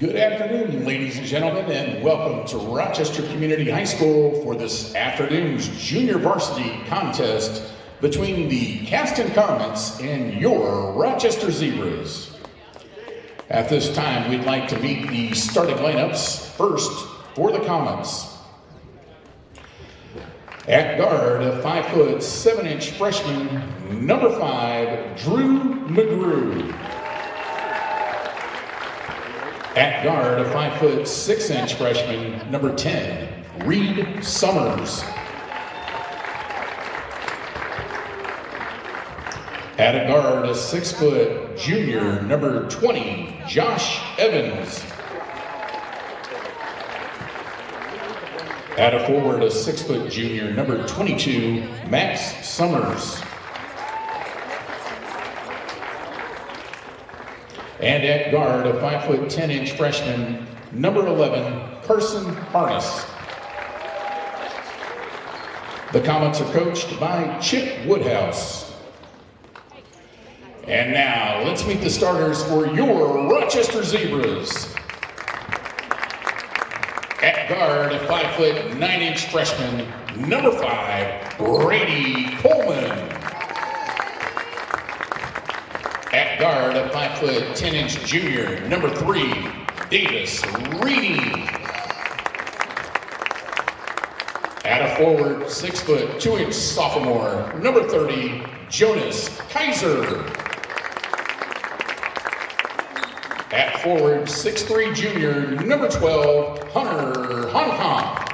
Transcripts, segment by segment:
Good afternoon, ladies and gentlemen, and welcome to Rochester Community High School for this afternoon's junior varsity contest between the Caston Comets and your Rochester Zebras. At this time, we'd like to meet the starting lineups. First, for the Comets. At guard, a five foot, seven inch freshman, number five, Drew McGrew. At guard, a five foot, six inch freshman, number 10, Reed Summers. At a guard, a six foot junior, number 20, Josh Evans. At a forward, a six foot junior, number 22, Max Summers. And at guard, a five foot 10 inch freshman, number 11, Carson Harness. The Comets are coached by Chip Woodhouse. And now, let's meet the starters for your Rochester Zebras. At guard, a five foot, nine inch freshman, number five, Brady Coleman. At guard, a five foot, 10 inch junior, number three, Davis Reedy. At a forward, six foot, two inch sophomore, number 30, Jonas Kaiser. At forward, 6'3 junior, number 12, Hunter Honkamp.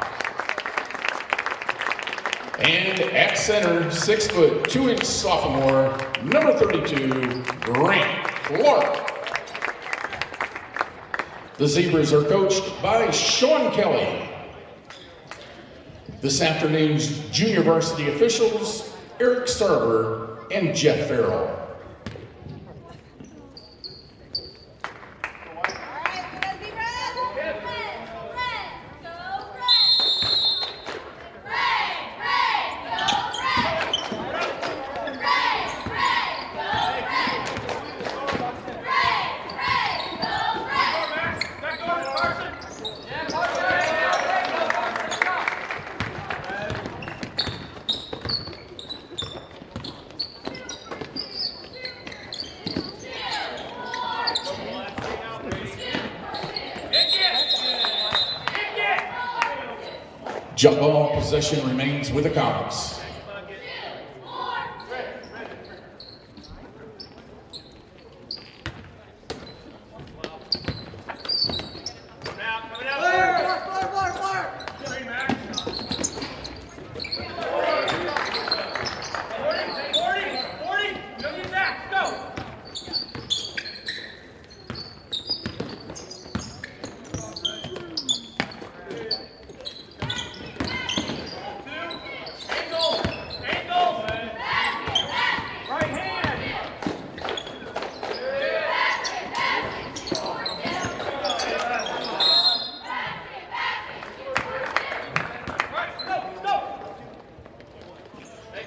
And at center, six foot, two inch sophomore, number 32, Grant Clark. The Zebras are coached by Sean Kelly. This afternoon's junior varsity officials, Eric Starber and Jeff Farrell. Jump ball possession remains with the Comets.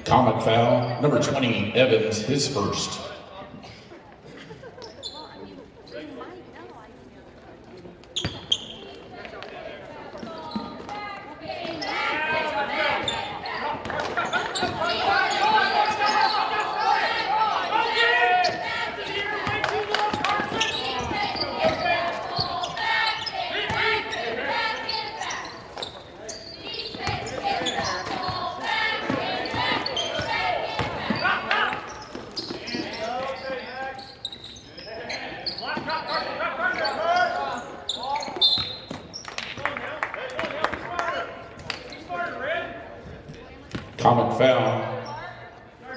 Comet foul, number 20, Evans, his first. Comet foul,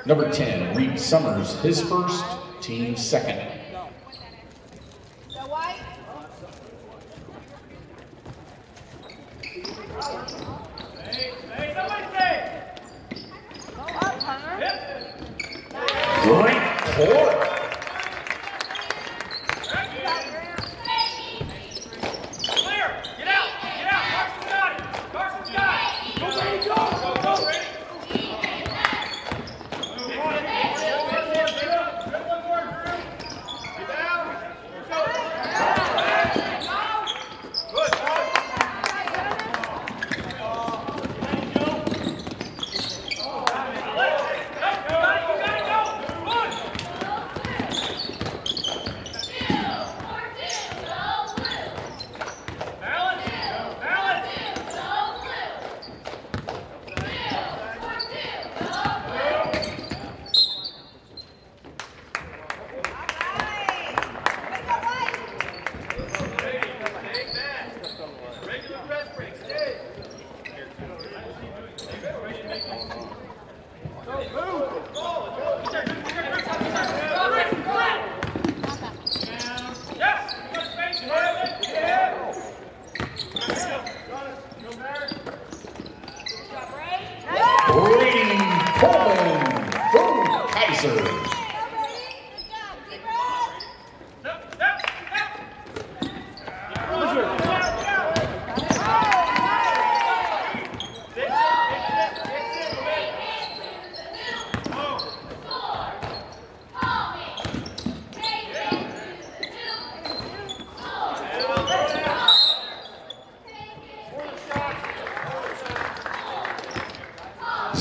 number 10, Reed Summers, his first, team second.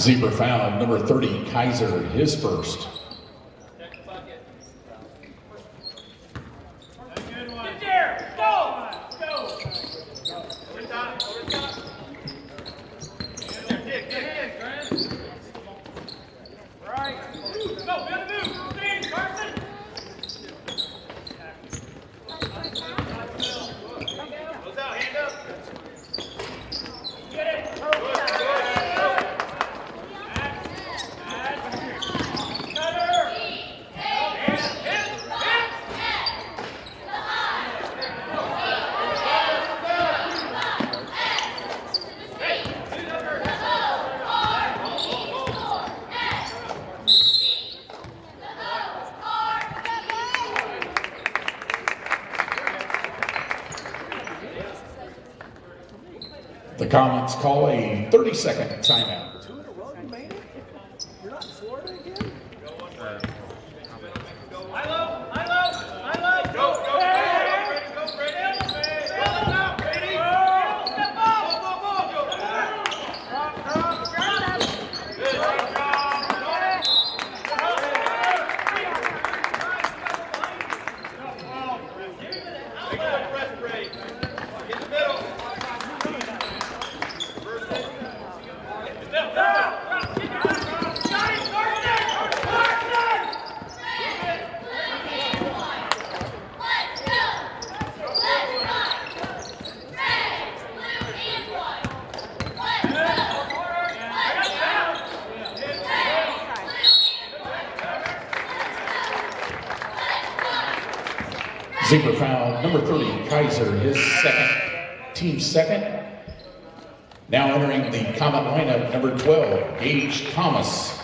Zebra foul, number 30, Kaiser, his first. Comets call a 30-second timeout. Two in a row, you made it? You're not in Florida again? Zebra foul, number 30, Kaiser, his second, team second. Now entering the Comet lineup, number 12, Gage Thomas.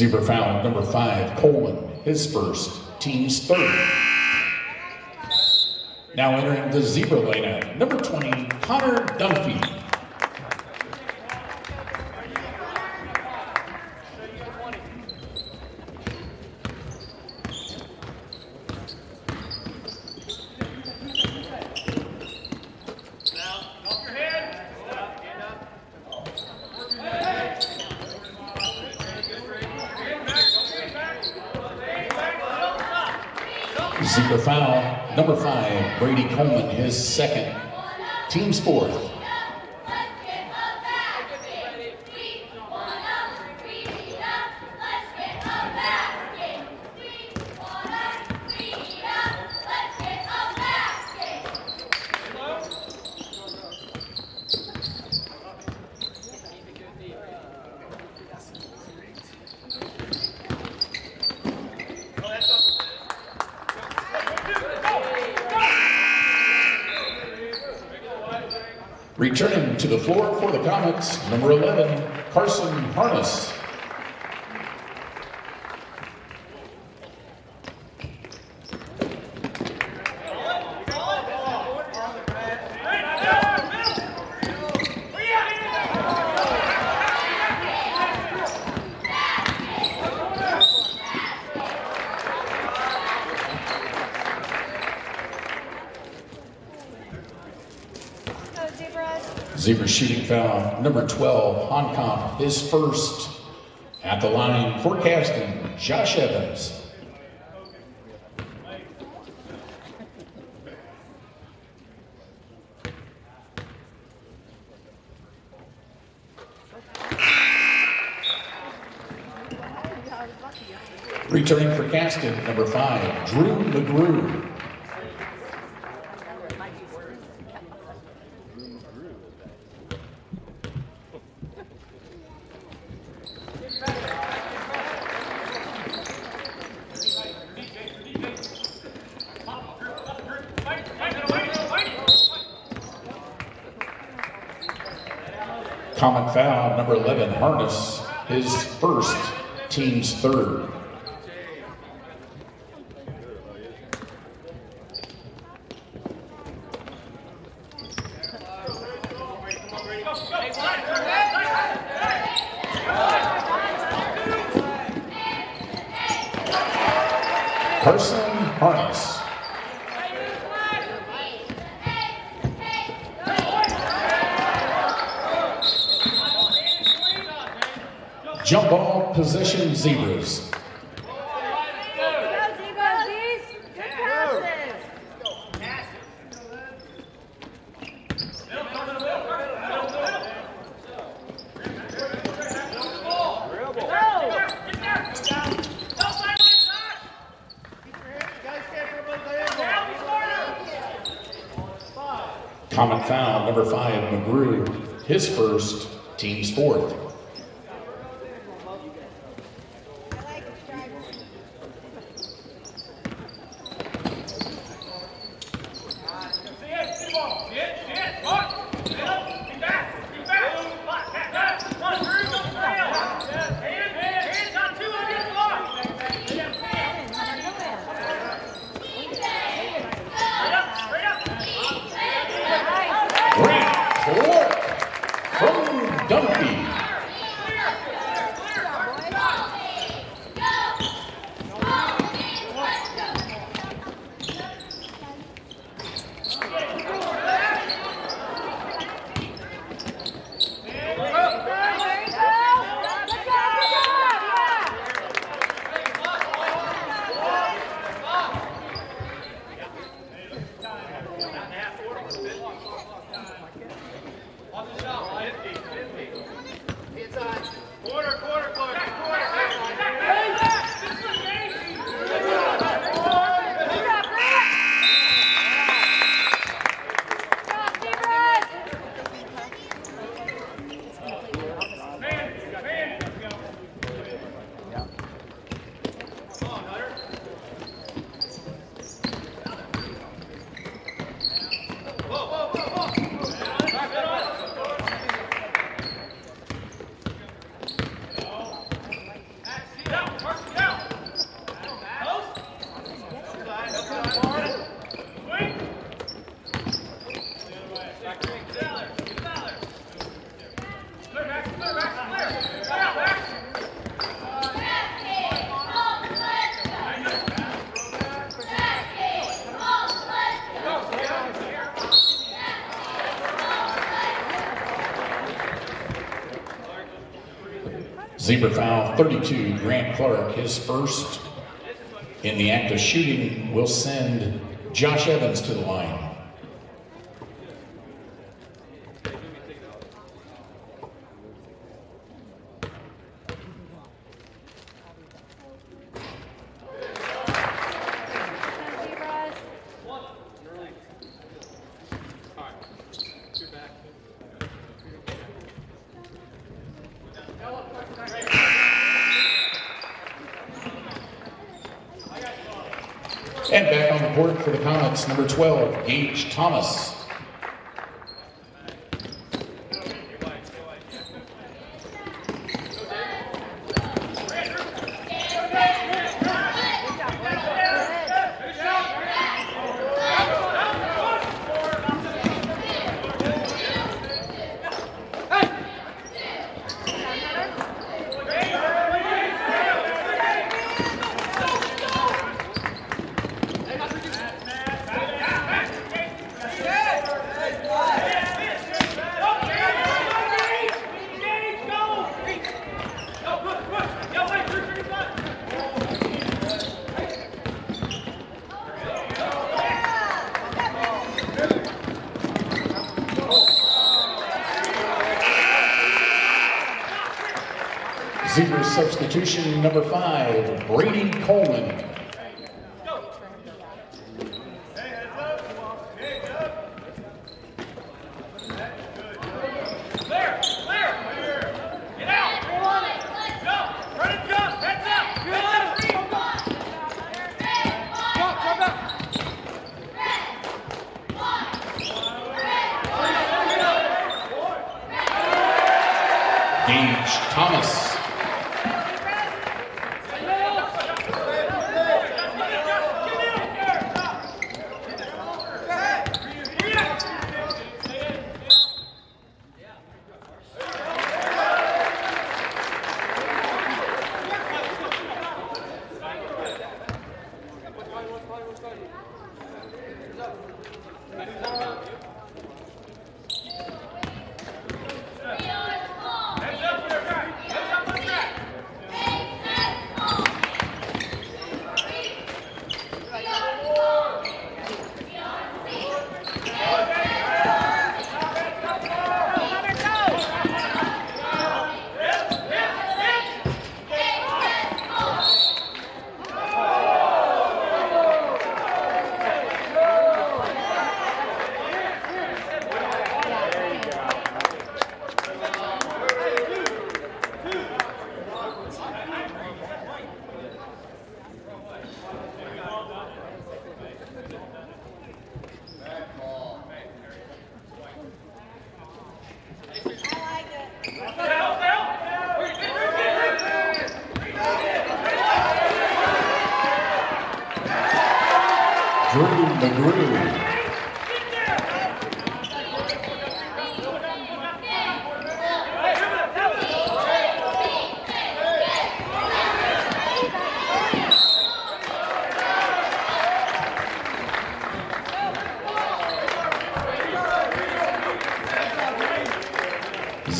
Zebra foul, number five, Coleman, his first, Brady Coleman, his second, team's fourth. Returning to the floor for the Comets, number 11, Carson Harness. Number 12, Honkamp, his first. At the line, for Caston, Josh Evans. Returning for Caston, number five, Drew McGrew. Comet foul, number 11, Harness, his first, team's third. Zebra foul, 32, Grant Clark, his first. In the act of shooting, will send Josh Evans to the line. And back on the court for the Comets, number 12, Gage Thomas.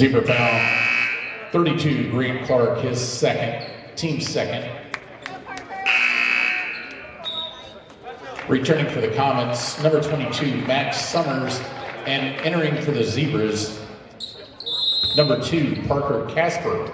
Zebra foul. 32, Grant Clark, his second, team second. Returning for the Comets, number 22, Max Summers, and entering for the Zebras, number two, Parker Casper.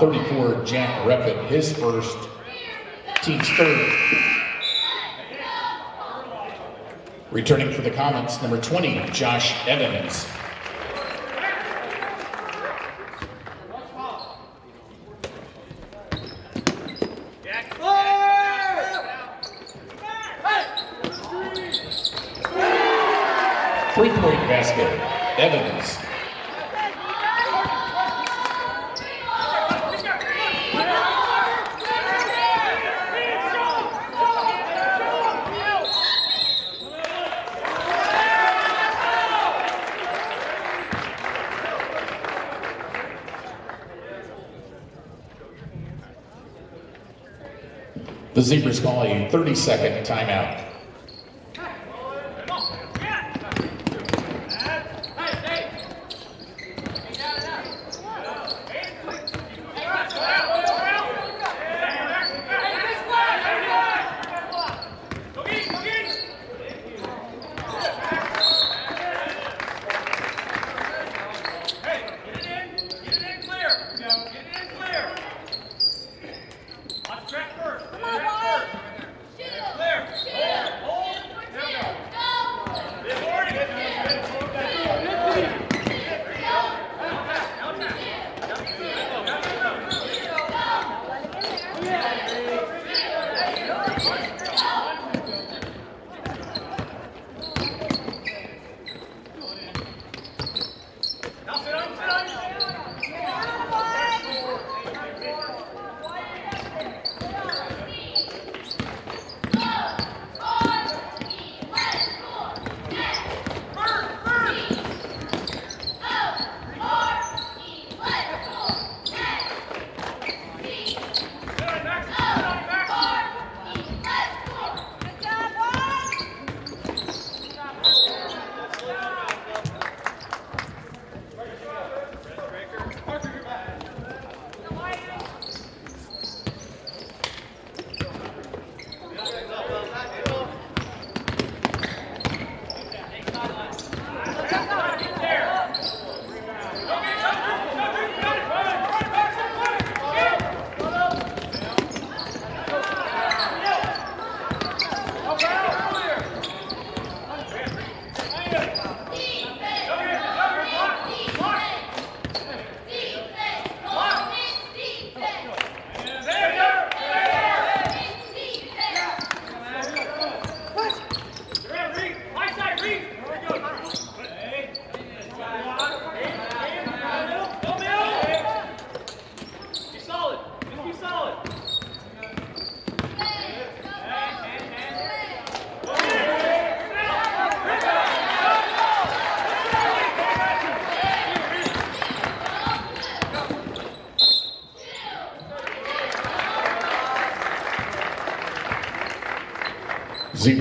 Zebra 34, Jack Reppin, his first, team's third. Returning for the Comets, number 20, Josh Evans. Three-point basket, Evans. The Zebras call a 30-second timeout.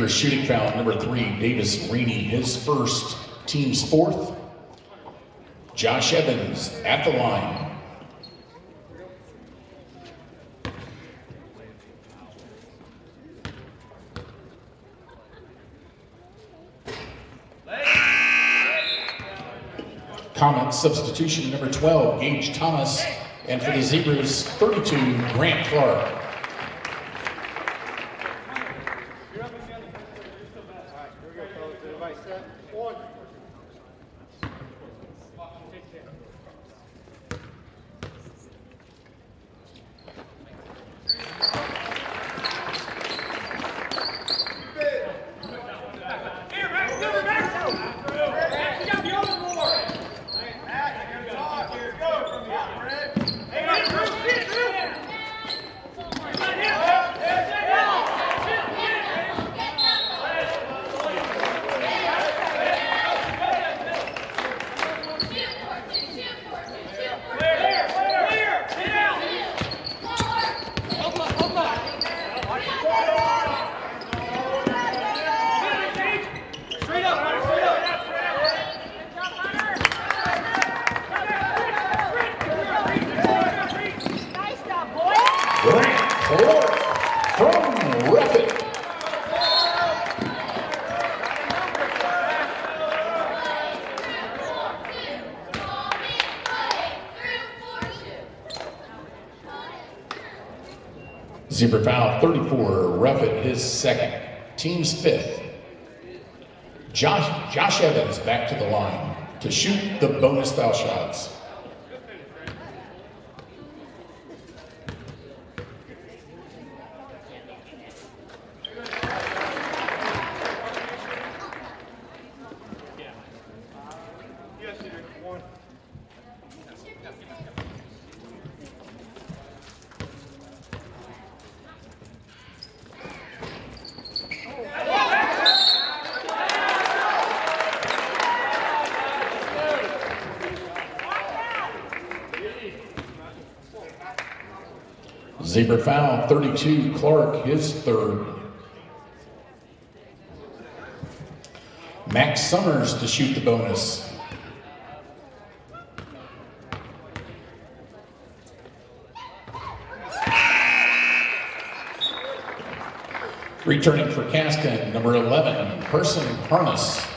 Shooting foul number three, Davis Reedy, his first, team's fourth. Josh Evans at the line. Comet substitution number 12, Gage Thomas. And for the Zebras, 32, Grant Clark. Here, Max, cover, Max. Max, you got the other board. Hey, Max, Drew, get it, Drew. Come on, hit. Clear, clear, get out. Straight up, Hunter, straight up. Nice job, boy. Grant Clark from Rapid. Zebra foul 34, Ruffett his second, team's fifth. Josh, Josh Evans back to the line to shoot the bonus foul shots. Zebra foul 32, Clark his third. Max Summers to shoot the bonus. Returning for Caston, number 11, Carson Harness.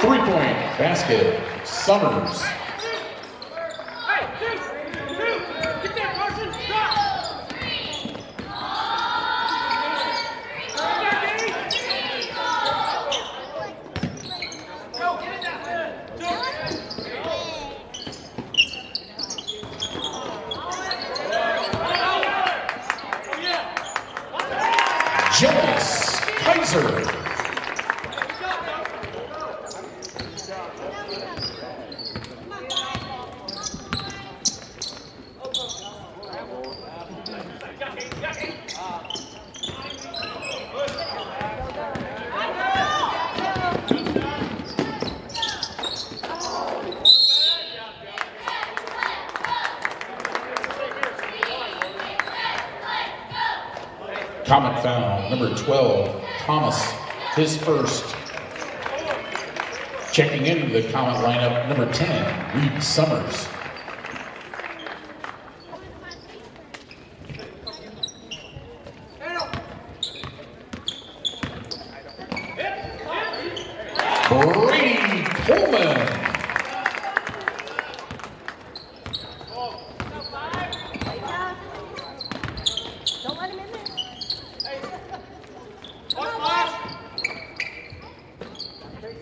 Three-point basket, Summers. Hey, two, two, get there, Carson, drop. Go, get it down. Jonas Kaiser. Comet foul, number 12, Thomas, his first. Checking into the Comet lineup, number 10, Reed Summers. Brady Coleman. Don't let him in there. Watch flash. Three,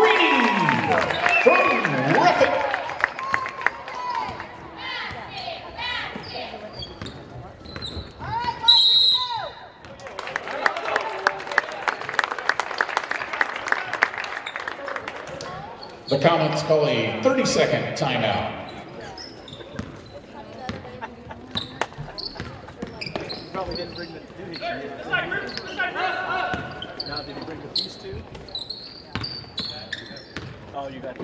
Reed from Rapid. All right, boys, here we go. The Comets call a 30-second timeout. Probably didn't bring the duty. This side, Bruce, this side, Bruce. Now, did he bring the piece too? Oh, you got.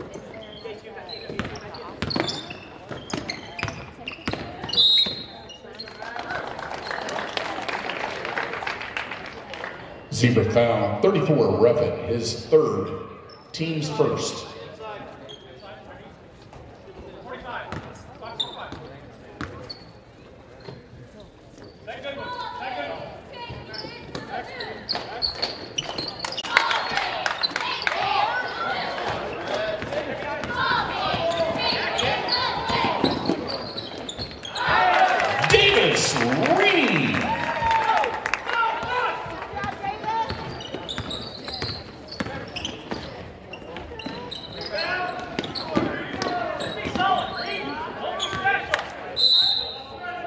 Zebra foul, 34 Ruffin, his third, team's first. That good one, that good one. Davis Reed. Good job, David. Be solid, Reed. Hold your special.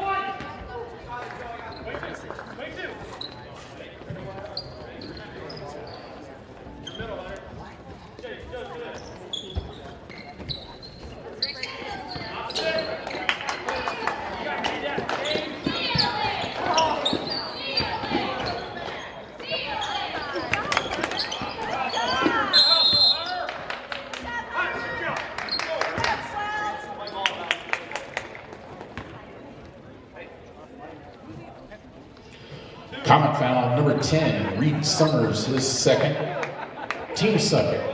One. Wait two, wait two. Your middle, Hunter. Jay, go do this. Opposite. You gotta read that. James. Comet foul, number 10, Reed Summers, his second, team second.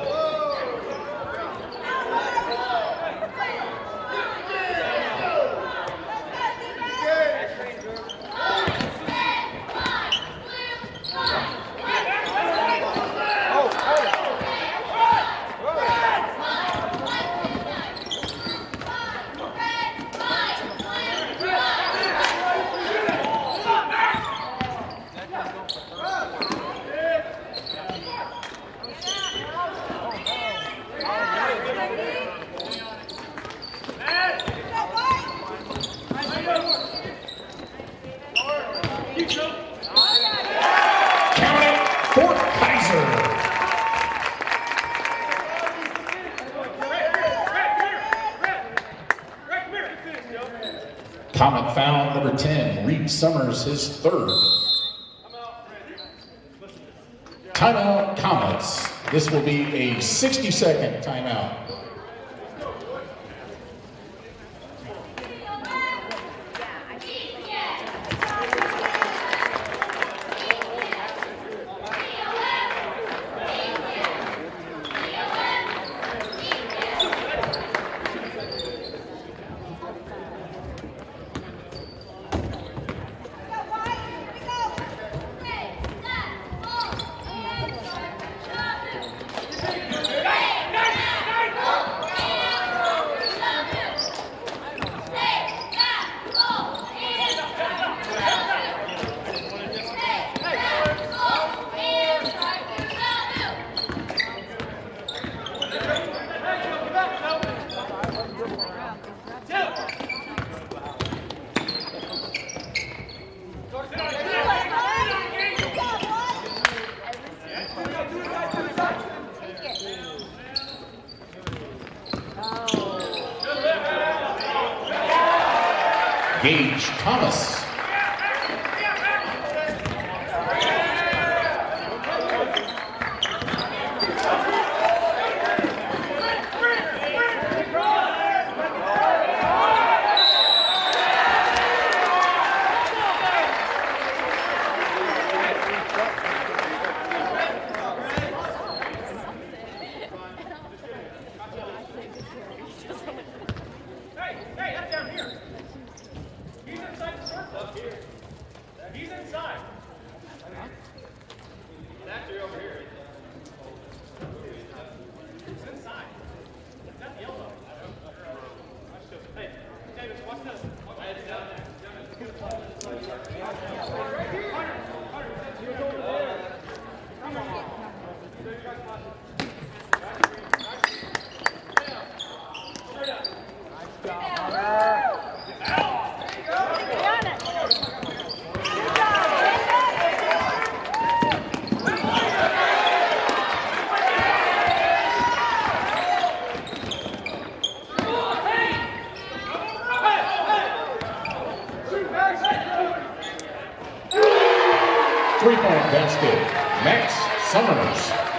basket, Max Summers.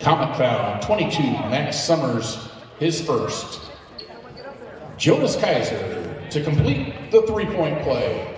Comet foul, 22, Max Summers, his first. Jonas Kaiser to complete the three-point play.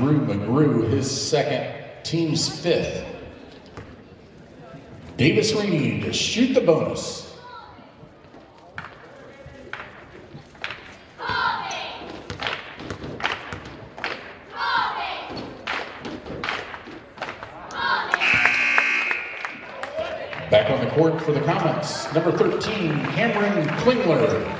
Drew McGrew, his second, team's fifth. Davis Reed to shoot the bonus. Back on the court for the Comets, number 13, Cameron Klingler.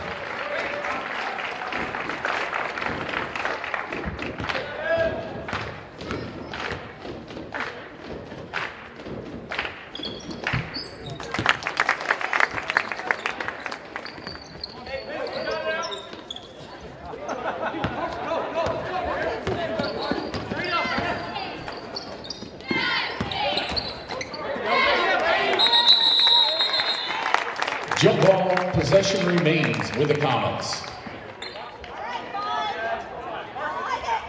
Jump ball possession remains with the Comets. All right, bud. I like it.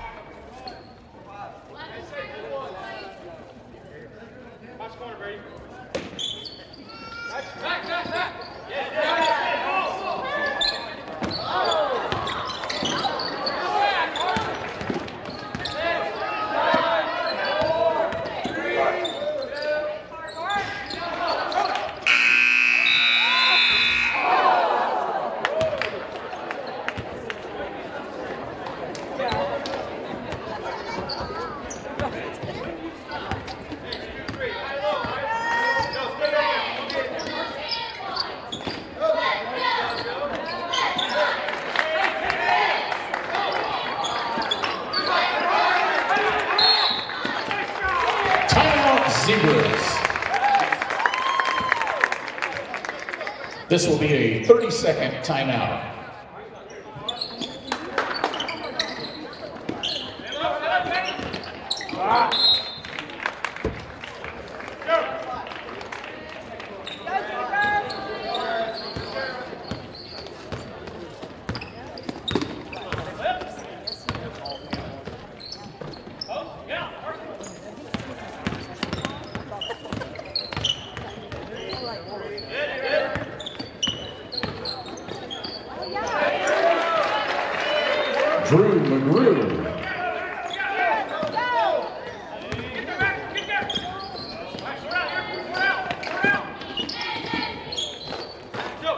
Watch corner, Brady. Timeout Zebras. This will be a 30 second timeout. Go, Zebras. Drew McGrew. Go.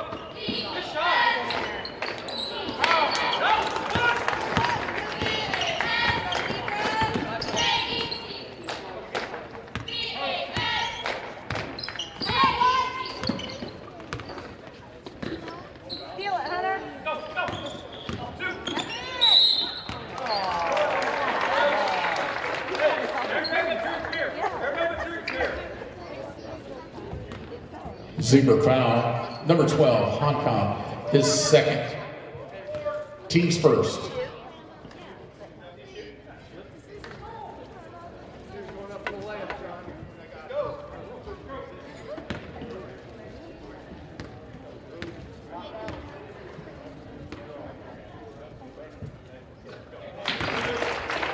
Feel it, Hunter. Zebra foul. Number 12, Honkamp, his second. Team's first.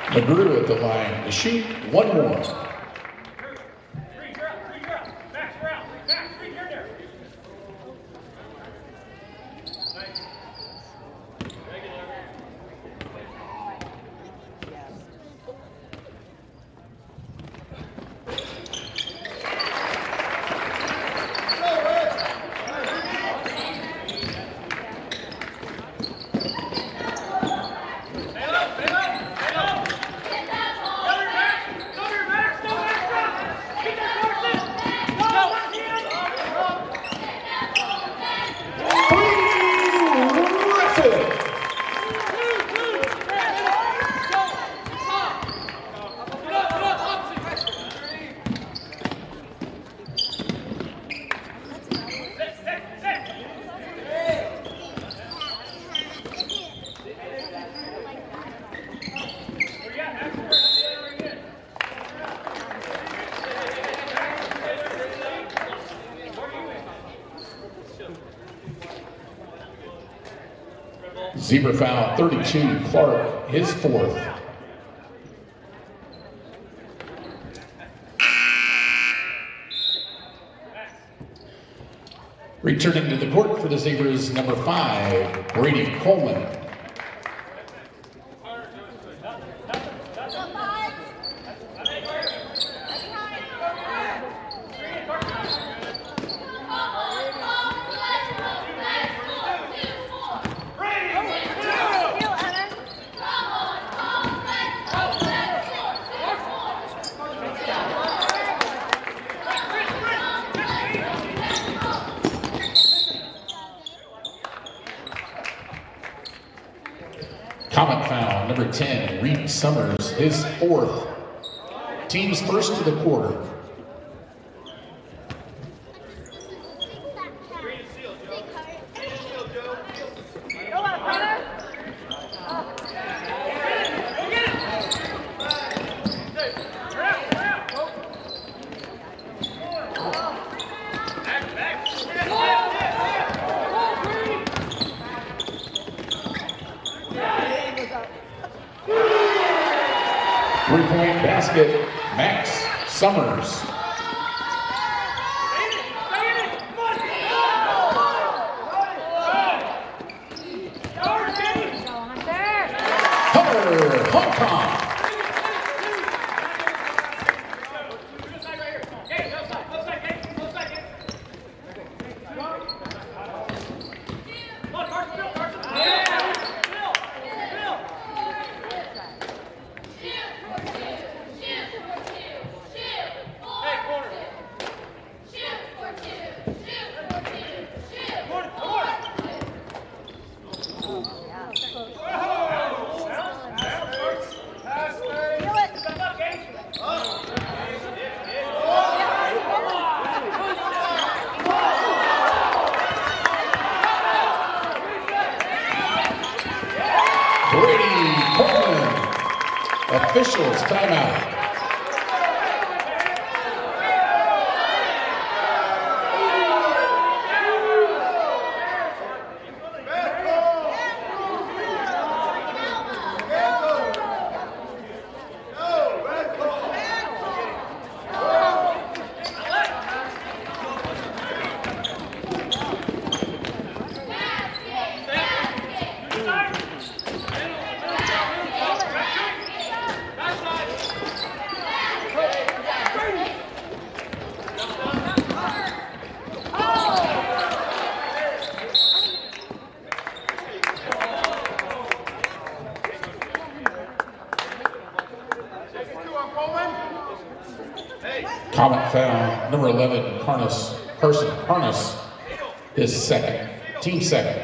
McGrew at the line to shoot one more. Zebra foul 32, Clark, his fourth. Returning to the court for the Zebras, number five, Brady Coleman. Team second.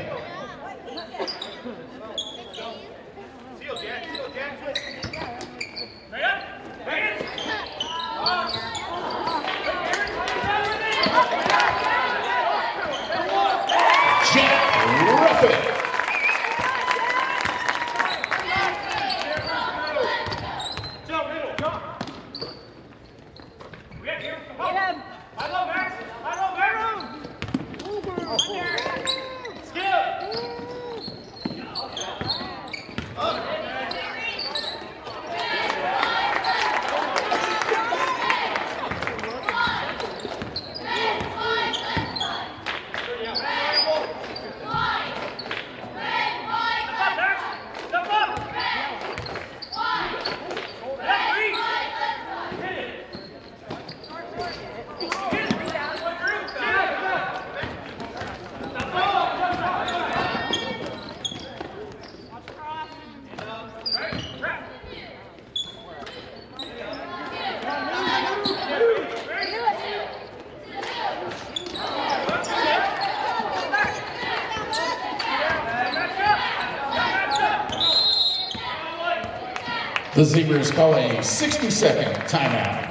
The Zebras call a 60 second timeout.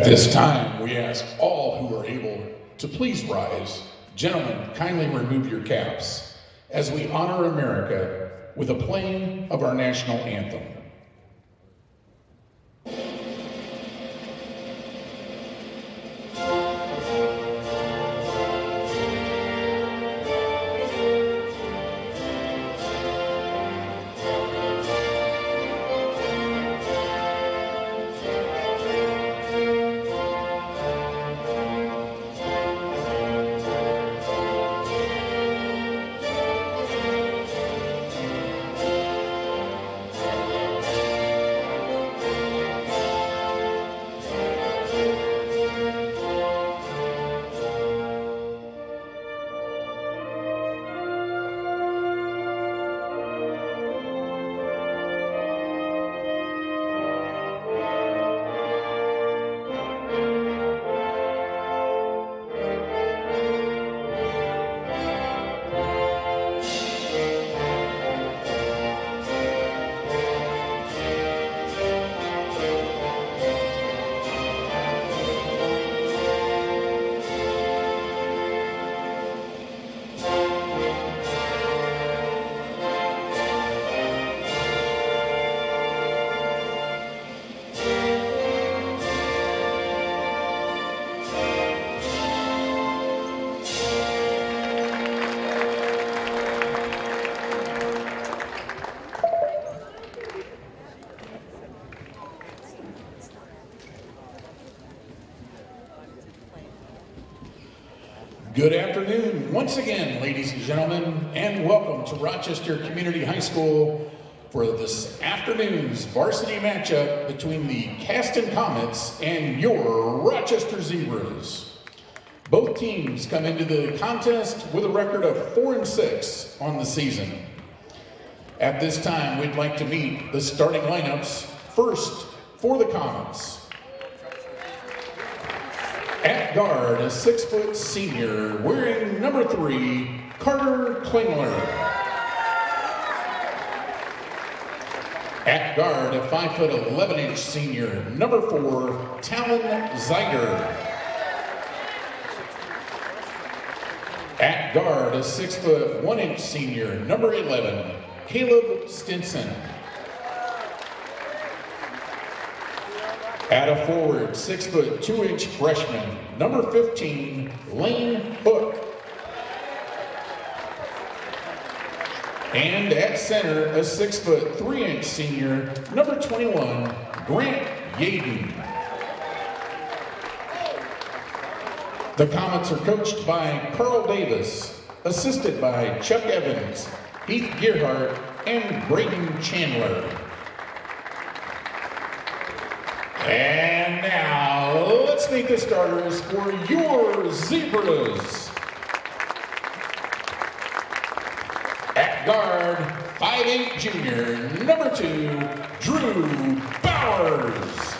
At this time, we ask all who are able to please rise. Gentlemen, kindly remove your caps as we honor America with a playing of our national anthem. Good afternoon, once again, ladies and gentlemen, and welcome to Rochester Community High School for this afternoon's varsity matchup between the Caston Comets and your Rochester Zebras. Both teams come into the contest with a record of four and six on the season. At this time, we'd like to meet the starting lineups. First, for the Comets. At guard, a six-foot senior wearing number three, Carter Klingler. At guard, a five-foot, 11-inch senior, number four, Talon Zeiger. At At guard, a six foot one inch senior, number 11, Caleb Stinson. At a forward, six foot two inch freshman, number 15, Lane Hook. And at center, a six foot three inch senior, number 21, Grant Yaden. The Comets are coached by Carl Davis, assisted by Chuck Evans, Heath Gearhart, and Braden Chandler. And now, let's meet the starters for your Zebras. At guard, 5'8 junior, number two, Drew Bowers.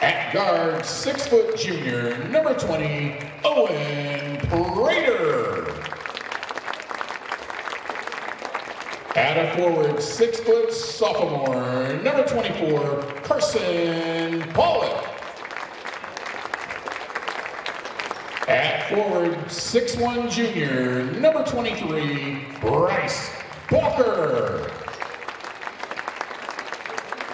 At guard, six foot junior, number 20, Owen Prater. At a forward, six foot sophomore, number 24, Carson Pollock. At forward, six one junior, number 23, Bryce Walker.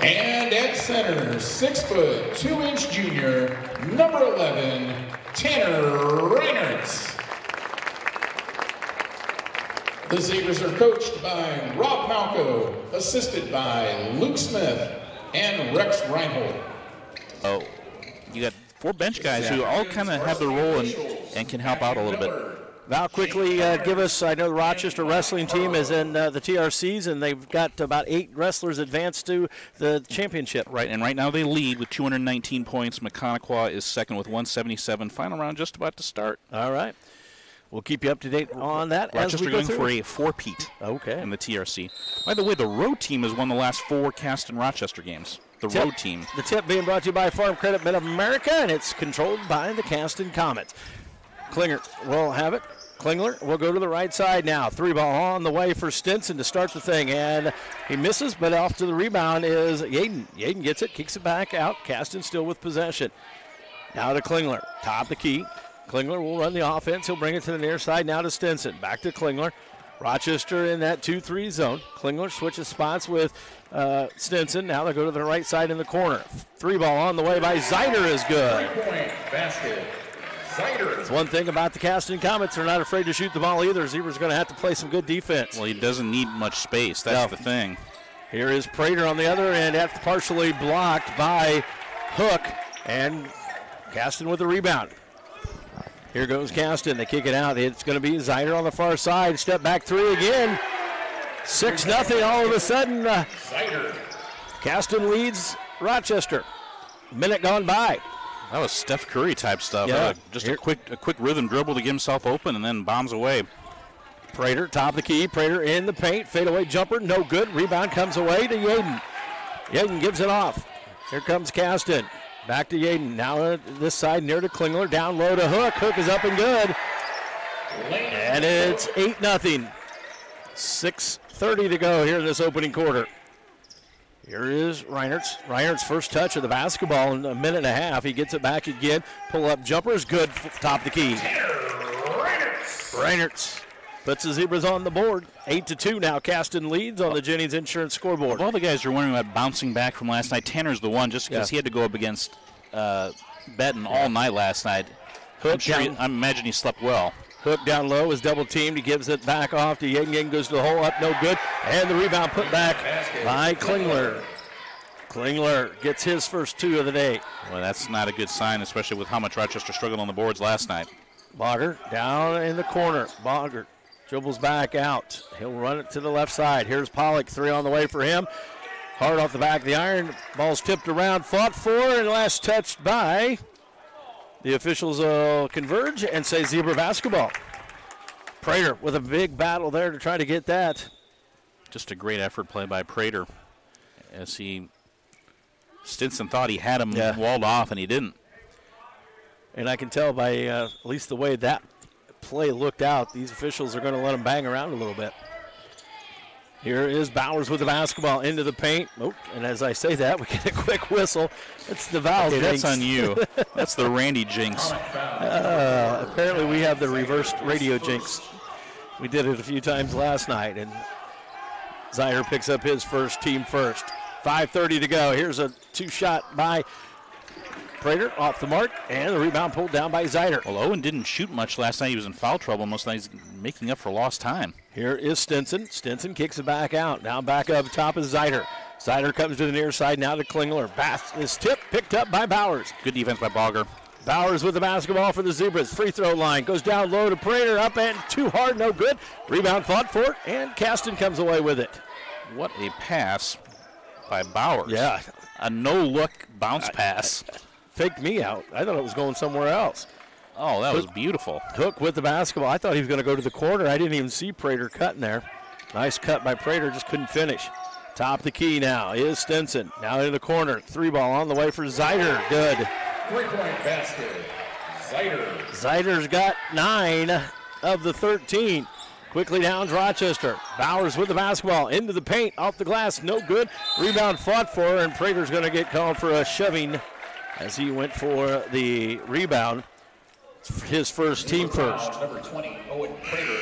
And at center, six foot, two inch junior, number 11, Tanner Reinertz. The Zebras are coached by Rob Malco, assisted by Luke Smith and Rex Reinhold. Oh, you got four bench guys who all kind of have their role and, and can help out a little bit. Val, quickly uh, give us. I know the Rochester wrestling team is in uh, the TRCs, and they've got about eight wrestlers advanced to the championship. Right, and right now they lead with 219 points. McConaughey is second with 177. Final round just about to start. All right. We'll keep you up to date on that as Rochester we go going through. for a four-peat Okay. in the TRC. By the way, the road team has won the last four Caston Rochester games. The Tip- road team. The tip being brought to you by Farm Credit Mid America, and it's controlled by the Caston Comets. Klingler will have it. Klingler will go to the right side now. Three ball on the way for Stinson to start the thing, and he misses, but off to the rebound is Yaden. Yaden gets it, kicks it back out. Caston still with possession. Now to Klingler, top the key. Klingler will run the offense. He'll bring it to the near side. Now to Stinson. Back to Klingler. Rochester in that 2 3 zone. Klingler switches spots with uh, Stinson. Now they go to the right side in the corner. Three ball on the way by Zider is good. Point basket. Zider. One thing about the Caston Comets, they're not afraid to shoot the ball either. Zebra's going to have to play some good defense. Well, he doesn't need much space. That's No. the thing. Here is Prater on the other end. That's partially blocked by Hook. And Caston with the rebound. Here goes Caston. They kick it out. It's going to be Zider on the far side. Step back three again. 6 nothing. all of a sudden. Uh, Zider. Caston leads Rochester. Minute gone by. That was Steph Curry type stuff. Yeah. Uh, just Here- a quick, a quick rhythm dribble to get himself open, and then bombs away. Prater, top of the key. Prater in the paint. Fadeaway jumper, no good. Rebound comes away to Yaden. Yaden gives it off. Here comes Caston. Back to Yaden. Now uh, this side near to Klingler. Down low to Hook. Hook is up and good. And it's 8 nothing. 6.30 to go here in this opening quarter. Here is Reinertz. Reinertz first touch of the basketball in a minute and a half. He gets it back again. Pull up jumper is good. Top of the key. Reinertz puts the Zebras on the board. Eight to two now. Caston leads on the Jennings Insurance scoreboard. Of all the guys who are wondering about bouncing back from last night, Tanner's the one just because Yeah. he had to go up against uh, Benton all night last night. I'm, Hook sure he. I imagine he slept well. Hook down low is double teamed. He gives it back off to Yang. Yang goes to the hole, up no good. And the rebound put back by Klingler. Klingler gets his first two of the day. Well, that's not a good sign, especially with how much Rochester struggled on the boards last night. Bogger down in the corner. Bogger dribbles back out. He'll run it to the left side. Here's Pollock. Three on the way for him. Hard off the back of the iron. Ball's tipped around. Fought for and last touched by. The officials will converge and say zebra basketball. Prater with a big battle there to try to get that. Just a great effort play by Prater as he. Stinson thought he had him Yeah. walled off, and he didn't. And I can tell by uh, at least the way that play looked out, these officials are going to let him bang around a little bit. Here is Bowers with the basketball into the paint. Oh, and as I say that, we get a quick whistle. It's the Val Hey, that's on you. that's the Randy jinx. Uh, apparently, we have the reversed radio jinx. We did it a few times last night, and Zyder picks up his first team first. 5:30 to go. Here's a two-shot by Prater off the mark, and the rebound pulled down by Zyder. Well, Owen didn't shoot much last night. He was in foul trouble most nights, making up for lost time. Here is Stinson. Stinson kicks it back out. Now back up top is Zyder. Zyder comes to the near side now to Klingler. Bass is tipped, picked up by Bowers. Good defense by Bogger. Bowers with the basketball for the Zebras. Free throw line goes down low to Prater. Up and too hard, no good. Rebound fought for, and Caston comes away with it. What a pass by Bowers. Yeah, A no-look bounce pass. Faked me out. I thought it was going somewhere else. Oh, that was beautiful. Hook with the basketball. I thought he was going to go to the corner. I didn't even see Prater cutting there. Nice cut by Prater, just couldn't finish. Top of the key now is Stinson. Now in the corner. Three ball on the way for Zyder. Good. Three-point basket. Zyder. Zyder's got nine of the 13. Quickly downs Rochester. Bowers with the basketball into the paint, off the glass, no good. Rebound fought for, and Prater's going to get called for a shoving as he went for the rebound. His first team first. Number 20, Owen Prater.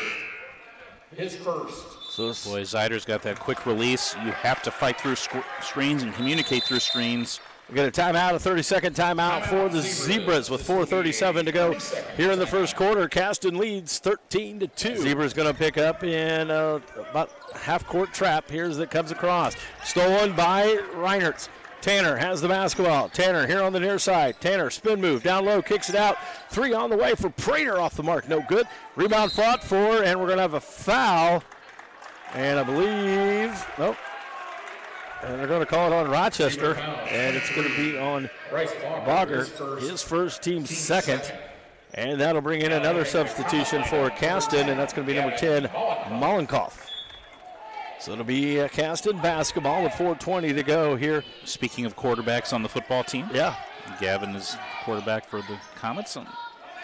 His first. So it's- Boy, Zyder's got that quick release. You have to fight through sc- screens and communicate through screens. We got a timeout, a 30 second timeout for the Zebras with 4:37 to go here in the first quarter. Caston leads 13 to 2. Zebras going to pick up in uh, about half court trap. Here's that comes across. Stolen by Reinertz. Tanner has the basketball. Tanner here on the near side. Tanner spin move down low, kicks it out. Three on the way for Prater off the mark. No good. Rebound fought for, and we're going to have a foul. And I believe, nope. And they're going to call it on Rochester, and it's going to be on Bogger. His first. team second. And that'll bring in another substitution for Caston, and that's going to be number 10, Mollenkoff. So it'll be uh, Caston basketball with 4.20 to go here. Speaking of quarterbacks on the football team, Yeah, Gavin is quarterback for the Comets.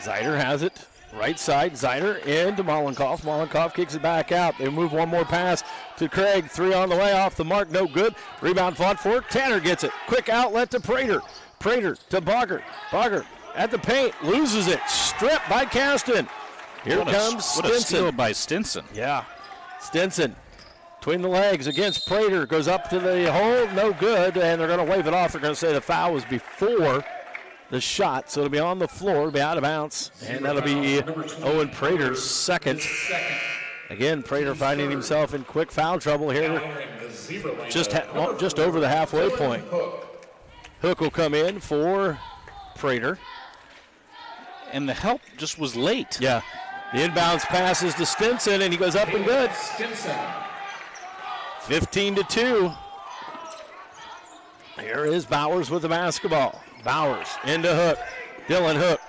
Zyder has it. Right side, Zyder into Mollenkoff. Mollenkoff kicks it back out. They move one more pass to Craig. Three on the way, off the mark, no good. Rebound fought for. Tanner gets it. Quick outlet to Prater. Prater to Bogger. Bogger at the paint, loses it. Stripped by Caston. Here What a, comes what a steal Stinson. by Stinson. Yeah, Stinson between the legs against Prater goes up to the hole, no good, and they're going to wave it off. They're going to say the foul was before the shot, so it'll be on the floor, be out of bounds, and that'll be Owen Prater's second. Again, Prater finding himself in quick foul trouble here, The Zebra lane. just ha- well, just over the halfway point. Hook will come in for Prater. And the help just was late. Yeah, the inbounds passes to Stinson, and he goes up and good. Stinson. 15 to 2. Here is Bowers with the basketball. Bowers into Hook. Dylan Hook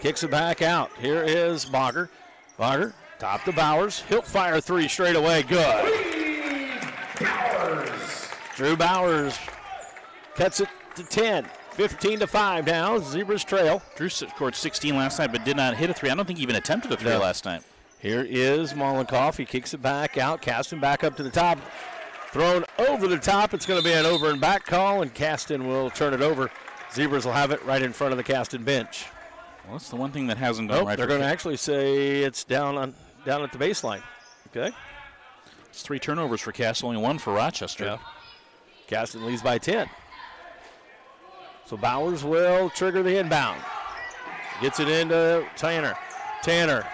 kicks it back out. Here is Bogger. Bogger, top to Bowers. He'll fire three straight away. Good. Bowers. Drew Bowers cuts it to 10. 15 to 5 now. Zebras trail. Drew scored 16 last night, but did not hit a three. I don't think he even attempted a three No. last night. Here is Mollenkoff. He kicks it back out. Caston back up to the top. Thrown over the top. It's going to be an over and back call, and Caston will turn it over. Zebras will have it right in front of the Caston bench. Well, that's the one thing that hasn't gone Nope, right. they're going to actually say it's down on down at the baseline. Okay. It's three turnovers for Cass, only one for Rochester. Yeah. Caston leads by 10. So Bowers will trigger the inbound. Gets it into Tanner. Tanner.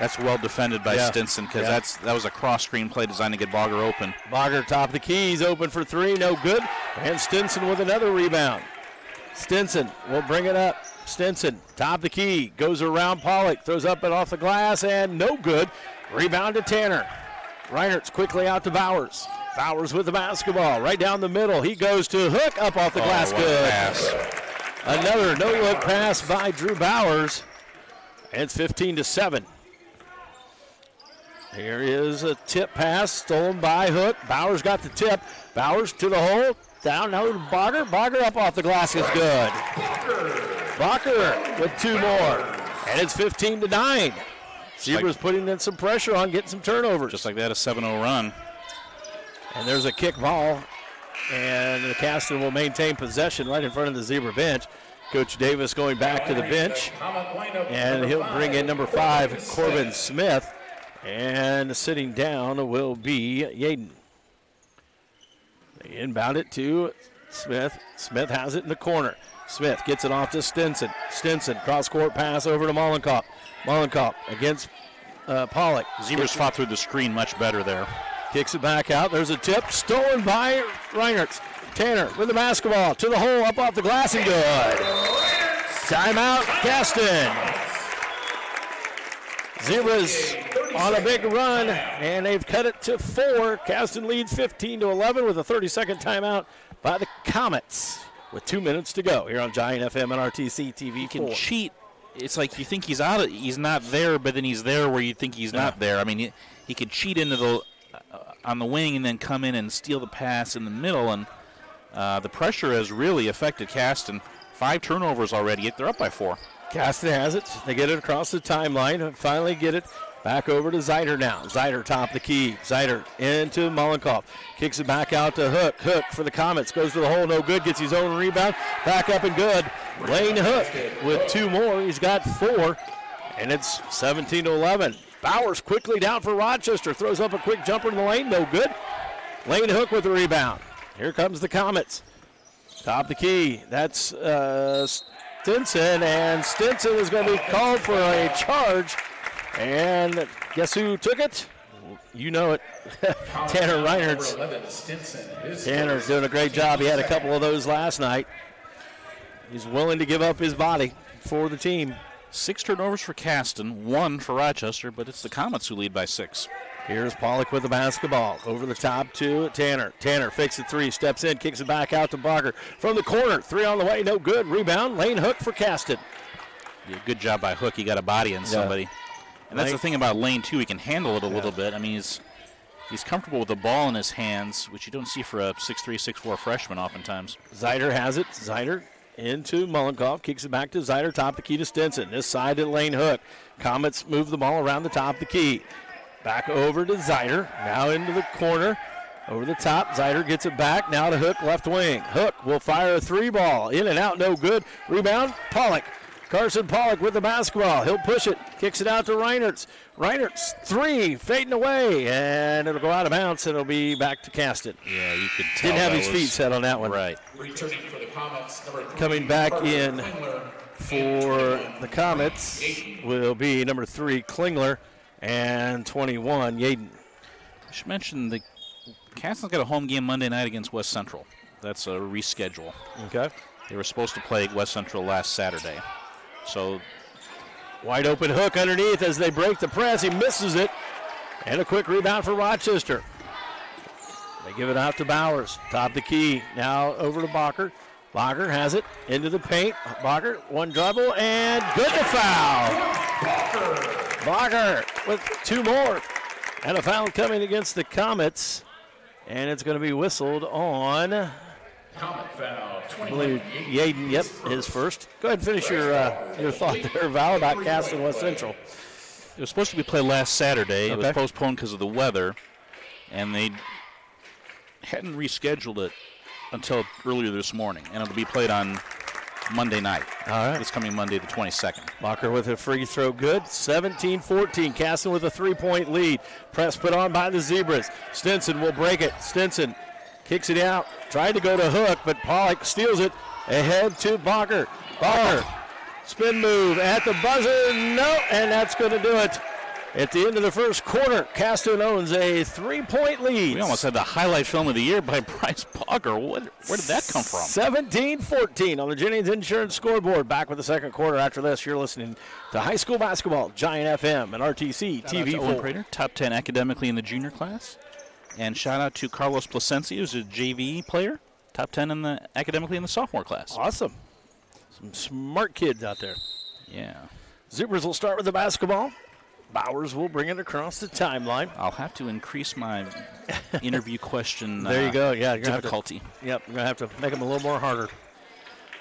That's well defended by Yeah. Stinson because Yeah. that's that was a cross screen play designed to get Bogger open. Bogger top of the keys, open for three, no good. And Stinson with another rebound. Stinson will bring it up. Stinson, top of the key, goes around Pollock, throws up and off the glass, and no good. Rebound to Tanner. Reinertz quickly out to Bowers. Bowers with the basketball, right down the middle. He goes to Hook, up off the oh, glass, Oh, a good. pass. Another no look pass by Drew Bowers. And it's 15 to 7. Here is a tip pass stolen by Hook. Bowers got the tip. Bowers to the hole. Down now to Bogger. Bogger up off the glass is good. Bogger with two more. And it's 15 to 9. Zebras putting in some pressure on, getting some turnovers. Just like that, a 7 0 run. And there's a kick ball, and the Caston will maintain possession right in front of the Zebra bench. Coach Davis going back to the bench, and he'll bring in number five, Corbin Smith. And sitting down will be Yaden. They inbound it to Smith. Smith has it in the corner. Smith gets it off to Stinson. Stinson, cross court pass over to Mollenkopf. Mollenkopf against uh, Pollock. Zebras fought through the screen much better there. Kicks it back out. There's a tip stolen by Reinertz. Tanner with the basketball to the hole, up off the glass and good. Timeout, Caston. Zebras on a big run, and they've cut it to four. Caston leads 15 to 11 with a 30-second timeout by the Comets. With two minutes to go here on Giant FM and RTC TV. He can 4. cheat. It's like you think he's out. Of, he's not there, but then he's there where you think he's not there. I mean, he, he could cheat into the uh, on the wing and then come in and steal the pass in the middle, and uh, the pressure has really affected Caston. Five turnovers already. They're up by four. Caston has it. They get it across the timeline and finally get it back over to Zider now. Zider top the key. Zider into Mollenkopf. Kicks it back out to Hook. Hook for the Comets. Goes to the hole. No good. Gets his own rebound. Back up and good. Lane Hook with two more. He's got four. And it's 17 to 11. Bowers quickly down for Rochester. Throws up a quick jumper in the lane. No good. Lane Hook with the rebound. Here comes the Comets. Top the key. That's uh, Stinson, and Stinson is going to be called for a charge. And guess who took it? You know it. Tanner Reinertz. Tanner's doing a great job. He had a couple of those last night. He's willing to give up his body for the team. Six turnovers for Caston, one for Rochester, but it's the Comets who lead by six. Here's Pollock with the basketball. Over the top to Tanner. Tanner fakes a three, steps in, kicks it back out to Barker. From the corner, three on the way, no good. Rebound, lane hook for Caston. Yeah, good job by Hook. He got a body on somebody. And that's Lane- the thing about Lane too. He can handle it a little bit. I mean, he's he's comfortable with the ball in his hands, which you don't see for a 6'3", 6'4 freshman oftentimes. Zider has it. Zider into Mullenkopf, kicks it back to Zider, top the key to Stinson. This side to Lane Hook. Comets move the ball around the top of the key. Back over to Zider, now into the corner. Over the top, Zider gets it back, now to Hook, left wing. Hook will fire a three ball, in and out, no good. Rebound, Pollock. Carson Pollock with the basketball. He'll push it, kicks it out to Reinertz. Reinertz, three, fading away, and it'll go out of bounds, and it'll be back to Caston. Yeah, you could tell. Didn't have his feet set on that one. Right. Returning for the Comets, three, Coming back in for the Comets will be number three, Klingler, and 21, Yaden. I should mention the Caston's got a home game Monday night against West Central. That's a reschedule. Okay. They were supposed to play West Central last Saturday. So Wide open hook underneath as they break the press. He misses it. And a quick rebound for Rochester. They give it out to Bowers. Top the key. Now over to Bacher. Bacher has it into the paint. Bacher, one dribble, and good to foul. Bacher with two more. And a foul coming against the Comets. And it's going to be whistled on, Comet foul, 21. believe, Yaden. Yep, his first. Go ahead and finish your uh, your thought there, Val, about Caston West Central. it was supposed to be played last Saturday. It was postponed because of the weather, and they hadn't rescheduled it until earlier this morning, and it'll be played on Monday night. All right. This coming Monday, the 22nd. Mocker with a free throw good. 17 14. Caston with a three point lead. Press put on by the Zebras. Stinson will break it. Stinson kicks it out. Tried to go to Hook, but Pollock steals it ahead to Bacher. Bacher. Spin move at the buzzer. No, and that's going to do it. At the end of the first quarter, Caston owns a three point lead. We almost had the highlight film of the year by Bryce Bogger. What, where did that come from? 17 14 on the Jennings Insurance scoreboard. Back with the second quarter after this. You're listening to high school basketball, Giant FM and RTC Shout out to Owen TV4. Prater, top 10 academically in the junior class. And shout out to Carlos Placencia, who's a JV player, top 10 in the academically in the sophomore class. Awesome. Some smart kids out there. Yeah. Zebras will start with the basketball. Bowers will bring it across the timeline. I'll have to increase my interview question There you uh, go. Yeah, you're gonna have difficulty. Yep, we're going to have to make them a little more harder.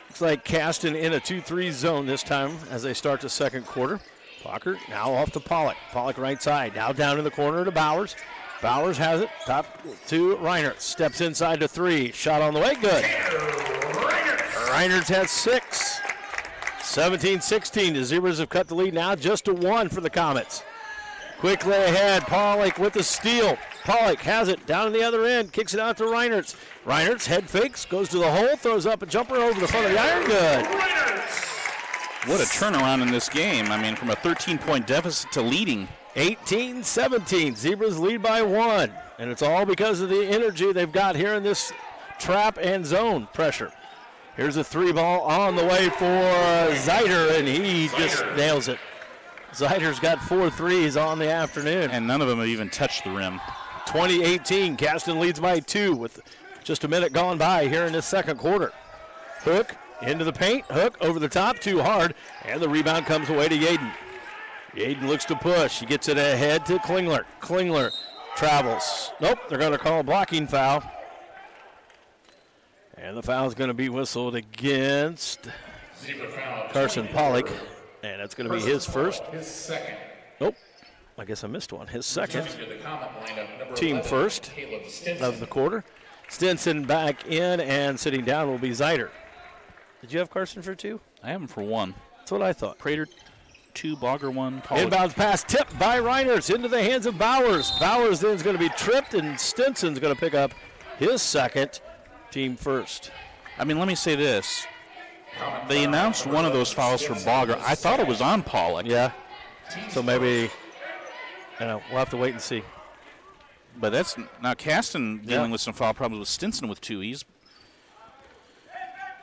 Looks like Caston in a 2 3 zone this time as they start the second quarter. Walker now off to Pollock. Pollock right side. Now down in the corner to Bowers. Bowers has it. Top to Reinert. Steps inside to three. Shot on the way. Good. Reinertz has six. 17 16. The Zebras have cut the lead now just to one for the Comets. Quickly ahead. Pollock with the steal. Pollock has it down in the other end. Kicks it out to Reinertz. Reinertz head fakes. Goes to the hole. Throws up a jumper over the front of the iron. Good. What a turnaround in this game. I mean, from a 13 point deficit to leading. 18 17. Zebras lead by one. And it's all because of the energy they've got here in this trap and zone pressure. Here's a three ball on the way for Zeider, and he just nails it. Zeider's got four threes on the afternoon. And none of them have even touched the rim. 2018, Caston leads by two with just a minute gone by here in this second quarter. Hook into the paint, Hook over the top, too hard, and the rebound comes away to Yaden. Yaden looks to push. He gets it ahead to Klingler. Klingler travels. Nope, they're going to call a blocking foul. And the foul is going to be whistled against Carson Pollock. And that's going to be his first. His second. Nope. I guess I missed one. His second Coming to the Comet lineup, number Team first of the quarter. Stinson back in, and sitting down will be Zeider. Did you have Carson for two? I have him for one. That's what I thought. Prater, two. Bogger, one. Pollock. Inbound pass tipped by Reinertz into the hands of Bowers. Bowers then is going to be tripped, and Stinson's going to pick up his second, team first. I mean, let me say this. They announced one of those fouls for Bogger. I thought it was on Pollock. Yeah. So maybe, you know, we'll have to wait and see. But that's now Caston dealing Yeah. with some foul problems with Stinson with two. He's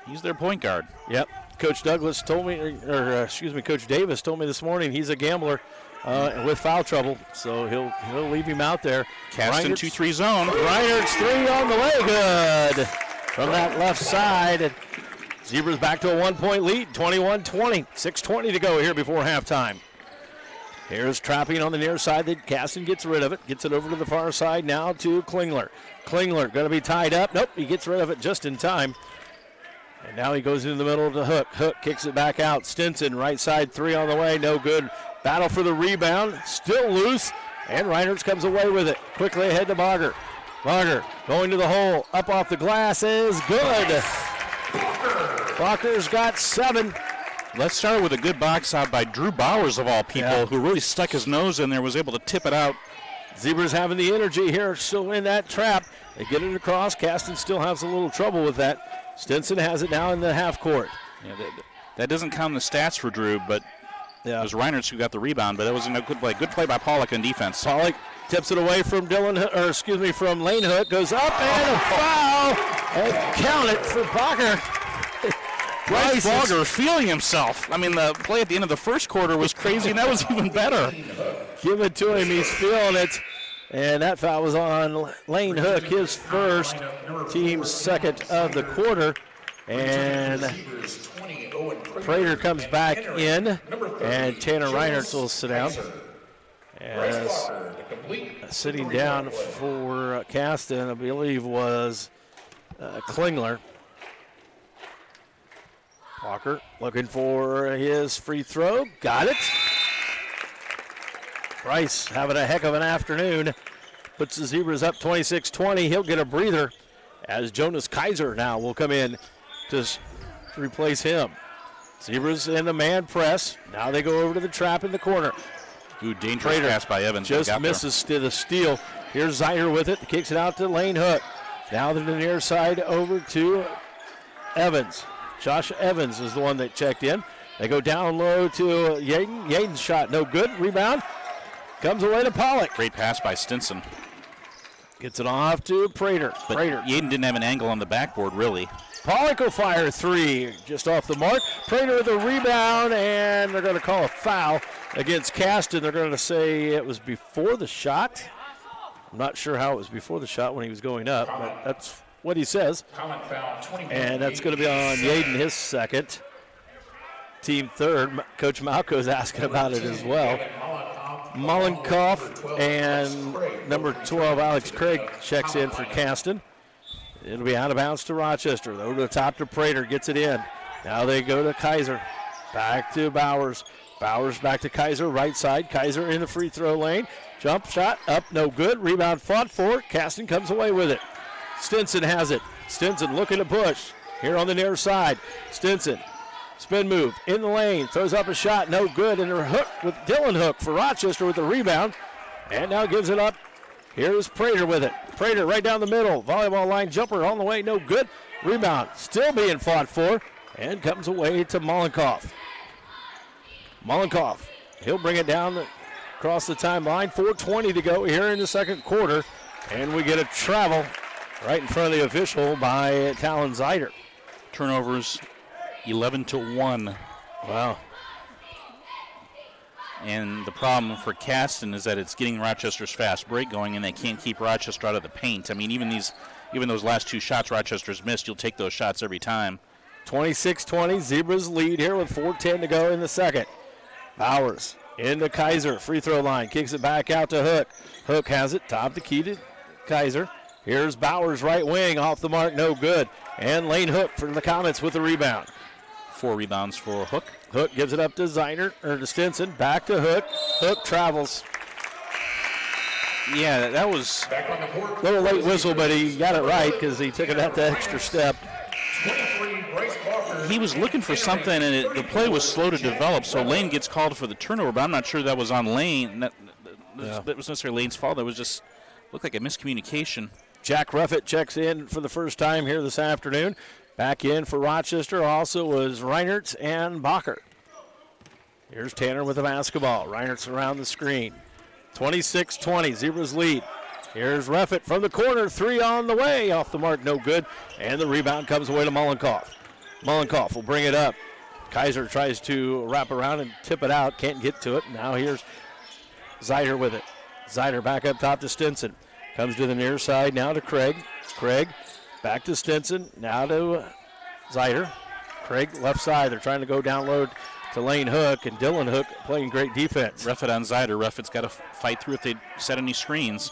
he's their point guard. Yep. Coach Douglas told me, or uh, excuse me, Coach Davis told me this morning he's a gambler uh, with foul trouble, so he'll he'll leave him out there. Caston Reinertz- two three zone. Reinertz three on the way, good from that left side. Zebras back to a one-point lead, 21-20, 6:20 to go here before halftime. Here's trapping on the near side. That Caston gets rid of it, gets it over to the far side now to Klingler. Klingler going to be tied up. Nope, he gets rid of it just in time. And now he goes into the middle of the hook. Hook kicks it back out. Stinson, right side three on the way, no good. Battle for the rebound, still loose, and Reinertz comes away with it. Quickly ahead to Barger. Barger going to the hole, up off the glass is good. Walker's got seven. Let's start with a good box out by Drew Bowers of all people, Yeah. who really stuck his nose in there, was able to tip it out. Zebras having the energy here, still in that trap. They get it across. Caston still has a little trouble with that. Stinson has it now in the half court. Yeah, that, that doesn't count in the stats for Drew, but Yeah. it was Reinertz who got the rebound. But that was a good play. Good play by Pollock in defense. Pollock tips it away from Dylan, or excuse me, from Lane Hook. Goes up and a foul. And count it for Barker. Bryce Bogger feeling himself. I mean, the play at the end of the first quarter was crazy, and that was even better. Give it to him. He's feeling it. And that foul was on Lane Hook, his first, team's second of the quarter. And Zebras 20, Owen Prater comes back in, and Tanner Reinertz will sit down. As Walker, the complete sitting down for Caston, I believe, was uh, Klingler. Walker looking for his free throw. Got it. Bryce having a heck of an afternoon. Puts the Zebras up 26 20. He'll get a breather as Jonas Kaiser now will come in to replace him. Zebras in the man press. Now they go over to the trap in the corner. Ooh, dangerous Prater pass by Evans. Just there. misses to the steal. Here's Zeider with it. Kicks it out to Lane Hook. Now to the near side over to Evans. Josh Evans is the one that checked in. They go down low to Yaden. Yaden's shot no good. Rebound. Comes away to Pollock. Great pass by Stinson. Gets it off to Prater. But Prater. Yaden didn't have an angle on the backboard, really. Pollock will fire three. Just off the mark. Prater with a rebound, and they're going to call a foul against Caston. They're going to say it was before the shot. I'm not sure how it was before the shot when he was going up, but that's what he says. Comet foul 21. And that's going to be on Yaden, his second. Team third. Coach Malco's asking about it as well. Mollenkoff and number 12, Alex Craig, checks in for Caston. It'll be out of bounds to Rochester. Over to the top to Prater, gets it in. Now they go to Kaiser. Back to Bowers. Bowers back to Kaiser, right side. Kaiser in the free throw lane. Jump shot up, no good. Rebound fought for. Caston comes away with it. Stinson has it. Stinson looking to push. Here on the near side. Stinson. Spin move in the lane. Throws up a shot. No good. And a hook with Dylan Hook for Rochester with the rebound. And now gives it up. Here's Prater with it. Prater right down the middle. Volleyball line jumper on the way. No good. Rebound still being fought for. And comes away to Mollenkoff. Mollenkoff. He'll bring it down the, across the timeline. 4.20 to go here in the second quarter. And we get a travel right in front of the official by Talon Zider. Turnovers 11 to 1. Wow. And the problem for Caston is that it's getting Rochester's fast break going, and they can't keep Rochester out of the paint. I mean, even these, even those last two shots Rochester's missed, you'll take those shots every time. 26-20, Zebras lead here with 4:10 to go in the second. Bowers into Kaiser, free throw line, kicks it back out to Hook. Hook has it, top the key to Kaiser. Here's Bowers right wing, off the mark, no good. And Lane Hook for the Comets with the rebound. Four rebounds for Hook. Hook gives it up to Ziner or to Stinson, back to Hook. Hook travels. Yeah, that was Back on. Little late whistle, but he got it right because he took it out the extra step. 23, Bryce Barker. he was looking for something, and it, the play was slow to develop. So Lane gets called for the turnover, but I'm not sure that was on Lane. That, that, that was necessarily Lane's fault. That was just looked like a miscommunication. Jack Ruffett checks in for the first time here this afternoon. Back in for Rochester also was Reinertz and Bacher. Here's Tanner with the basketball. Reinertz around the screen. 26 20, Zebras lead. Here's Ruffett from the corner, three on the way, off the mark, no good. And the rebound comes away to Mollenkoff. Mollenkoff will bring it up. Kaiser tries to wrap around and tip it out, can't get to it. Now here's Zider with it. Zider back up top to Stinson. Comes to the near side now to Craig. Craig back to Stinson. Now to uh, Zider. Craig left side. They're trying to go down low to Lane Hook and Dylan Hook playing great defense. Ruffett on Zider. Ruffett's got to fight through if they set any screens.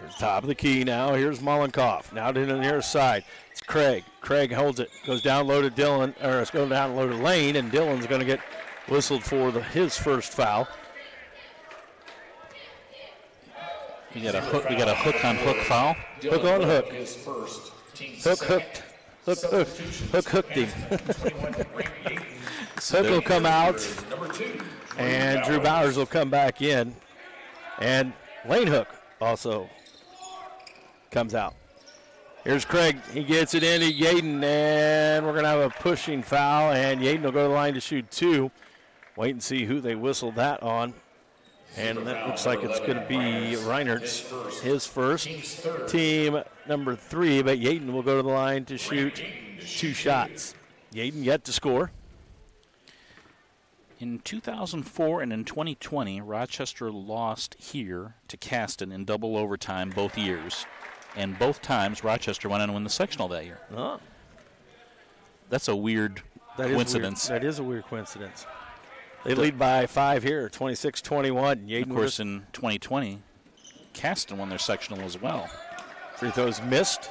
Here's top of the key now. Here's Mollenkoff. Now to the near side. It's Craig. Craig holds it. Goes down low to Dylan, or it's going down low to Lane, and Dylan's going to get whistled for the, his first foul. We got a hook. We got a hook on hook foul. Hook on hook. His first. Hook hooked. Hook hooked. Hook hooked him. 21, Randy Yates. Hook will come out, two. and Drew Bowers will come back in. And Lane Hook also comes out. Here's Craig. He gets it into Yaden, and we're going to have a pushing foul, and Yaden will go to the line to shoot two. Wait and see who they whistle that on. And that looks like it's going to be Reinertz, his first. Team number three, but Yaden will go to the line to shoot two shots. Yaden yet to score. In 2004 and in 2020, Rochester lost here to Caston in double overtime both years. And both times, Rochester went on to win the sectional that year. Oh. That's a weird That is coincidence. weird. That is a weird coincidence. They lead by five here, 26 21. Of course, in 2020, Caston won their sectional as well. free throws missed.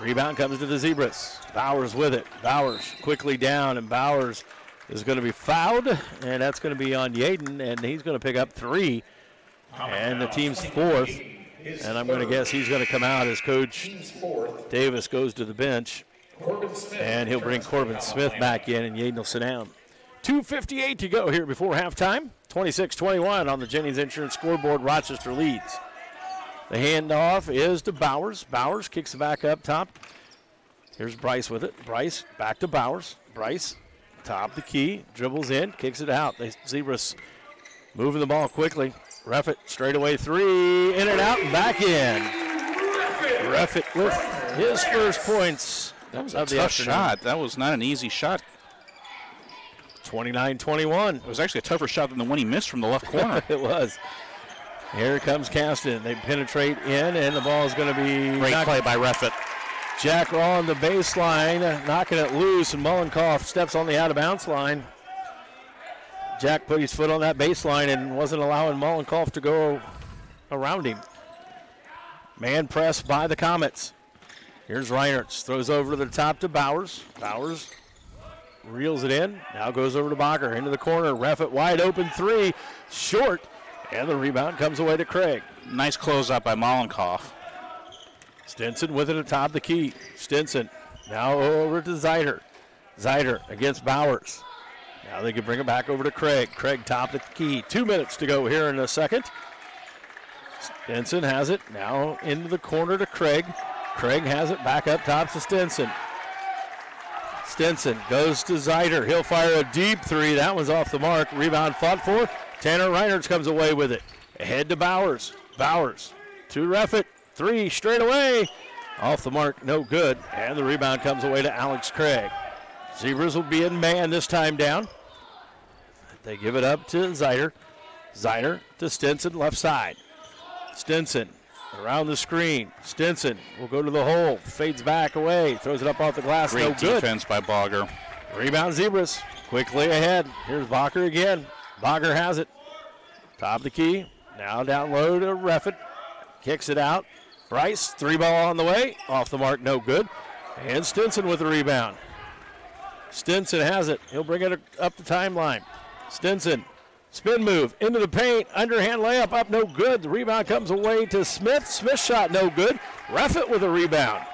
Rebound comes to the Zebras. Bowers with it. Bowers quickly down, and Bowers is going to be fouled, and that's going to be on Yaden, and he's going to pick up three. And the team's fourth. And I'm going to guess he's going to come out as Coach Davis goes to the bench. And he'll bring Corbin Smith back in, and Yaden will sit down. 2.58 to go here before halftime. 26 21 on the Jennings Insurance scoreboard. Rochester leads. The handoff is to Bowers. Bowers kicks it back up top. Here's Bryce with it. Bryce back to Bowers. Bryce, top the key, dribbles in, kicks it out. The Zebras moving the ball quickly. Ruffett straight away three, in and out, and back in. Ruffett with his first points. That was a the tough afternoon. shot. That was not an easy shot. 29 21. It was actually a tougher shot than the one he missed from the left corner. It was. Here comes Caston. They penetrate in, and the ball is going to be Great knocked- play by Ruffett. Jack on the baseline, knocking it loose, and Mullenkoff steps on the out of bounds line. Jack put his foot on that baseline and wasn't allowing Mullenkoff to go around him. Man press by the Comets. Here's Reinertz. Throws over to the top to Bowers. Bowers reels it in. Now goes over to Bacher into the corner. Ref it wide open three, short, and the rebound comes away to Craig. Nice closeout by Mollenkoff. Stinson with it atop the key. Stinson now over to Zeider. Zeider against Bowers. Now they can bring it back over to Craig. Craig top the key. Two minutes to go here in a second. Stinson has it now into the corner to Craig. Craig has it back up top to Stinson. Stinson goes to Zeider. He'll fire a deep three. That one's off the mark. Rebound fought for. Tanner Reinertz comes away with it. Ahead to Bowers. Bowers to Reffett. Three straight away. Off the mark, no good. And the rebound comes away to Alex Craig. Zebras will be in man this time down. They give it up to Zeider. Zeider to Stinson, left side. Stinson around the screen. Stinson will go to the hole, fades back away, throws it up off the glass, Great no good. defense by Bogger. Rebound Zebras. Quickly ahead. Here's Bacher again. Bacher has it. Top of the key. Now down low to Reffett. Kicks it out. Bryce, three ball on the way. Off the mark, no good. And Stinson with the rebound. Stinson has it. He'll bring it up the timeline. Stinson, spin move into the paint. Underhand layup up, no good. The rebound comes away to Smith. Smith shot, no good. Reffett with a rebound.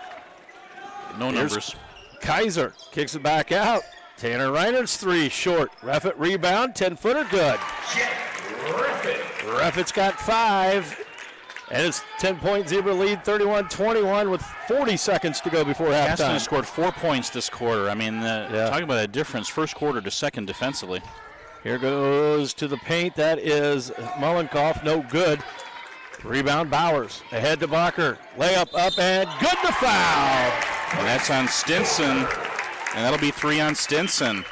No Here's- numbers. Kaiser kicks it back out. Tanner Reinertz three short. Reffett rebound, 10 footer, good. Reffett's got five. And it's 10 point Zebra lead, 31 21, with 40 seconds to go before Caston halftime. has scored four points this quarter. I mean, uh, Yeah. talking about a difference first quarter to second defensively. Here goes to the paint. That is Mullenkoff, no good. Rebound Bowers. Ahead to Bacher. Layup up and good to foul. And that's on Stinson. And that'll be three on Stinson.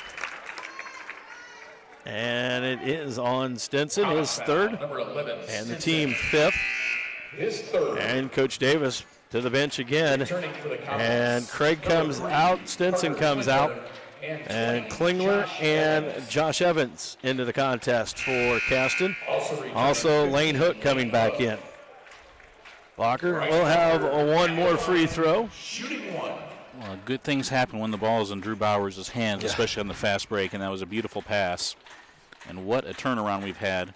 And it is on Stinson, his third, Number 11. and the team fifth. His third. And Coach Davis to the bench again. The And Craig comes out, Stinson comes out, and Klingler and Josh Evans into the contest for Caston. Also, Lane Hook coming back in. Bacher will have a one more free throw. Shooting one. Well, good things happen when the ball is in Drew Bowers' hands, especially on the fast break, and that was a beautiful pass. And what a turnaround we've had.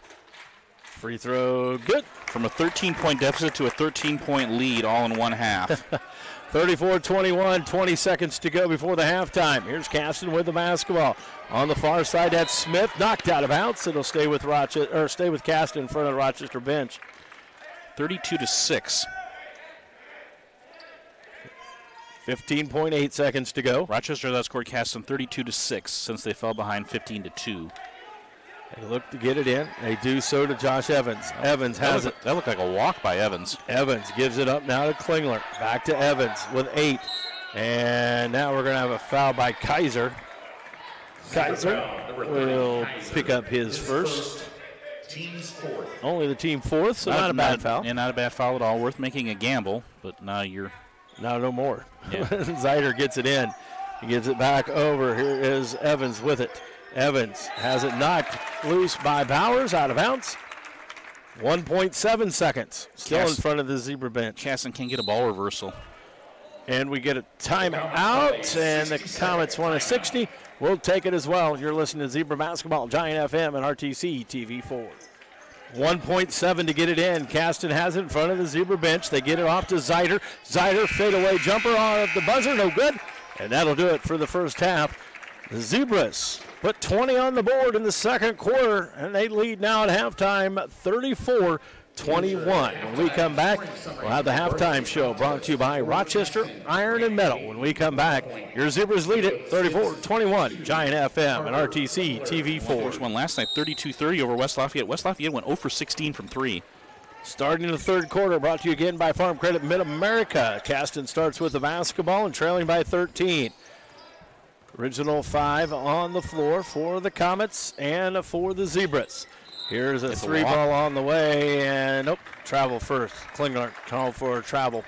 Free throw, good. From a 13 point deficit to a 13 point lead all in one half. 34 21, 20 seconds to go before the halftime. Here's Caston with the basketball. On the far side, that's Smith, knocked out of bounds. It'll stay with Rochester, or stay with Caston in front of the Rochester bench. 32 to 6. 15.8 seconds to go. Rochester has scored Caston 32 to 6 since they fell behind 15 to 2. They look to get it in. They do so to Josh Evans. Evans That, has was, it. that looked like a walk by Evans. Evans gives it up now to Klingler. Back to Evans with eight. And now we're going to have a foul by Kaiser. Kaiser will pick up his first. Team's fourth. Only the team fourth, so not a bad foul. And not a bad foul at all. Worth making a gamble, but now you're. Now no more. Yeah. Zeider gets it in. He gives it back over. Here is Evans with it. Evans has it knocked loose by Bowers out of bounds. 1.7 seconds. Still in front of the zebra bench. Caston can't get a ball reversal. And we get a timeout, and the Comets want a 60. We'll take it as well. You're listening to Zebra Basketball, Giant FM, and RTC TV4. 1.7 to get it in. Caston has it in front of the Zebra bench. They get it off to Zeider. Zeider fadeaway jumper on the buzzer, no good. And that'll do it for the first half. The Zebras put 20 on the board in the second quarter, and they lead now at halftime 34 21. When we come back, we'll have the halftime show brought to you by Rochester Iron and Metal. When we come back, your Zebras lead it 34 21. Giant FM and RTC TV4. First one last night, 32-30 over West Lafayette. West Lafayette went 0 for 16 from three. Starting in the third quarter, brought to you again by Farm Credit Mid America. Caston starts with the basketball and trailing by 13. Original five on the floor for the Comets and for the Zebras. Here's a It's three walk. ball on the way, and nope, travel first. Klingler called for travel.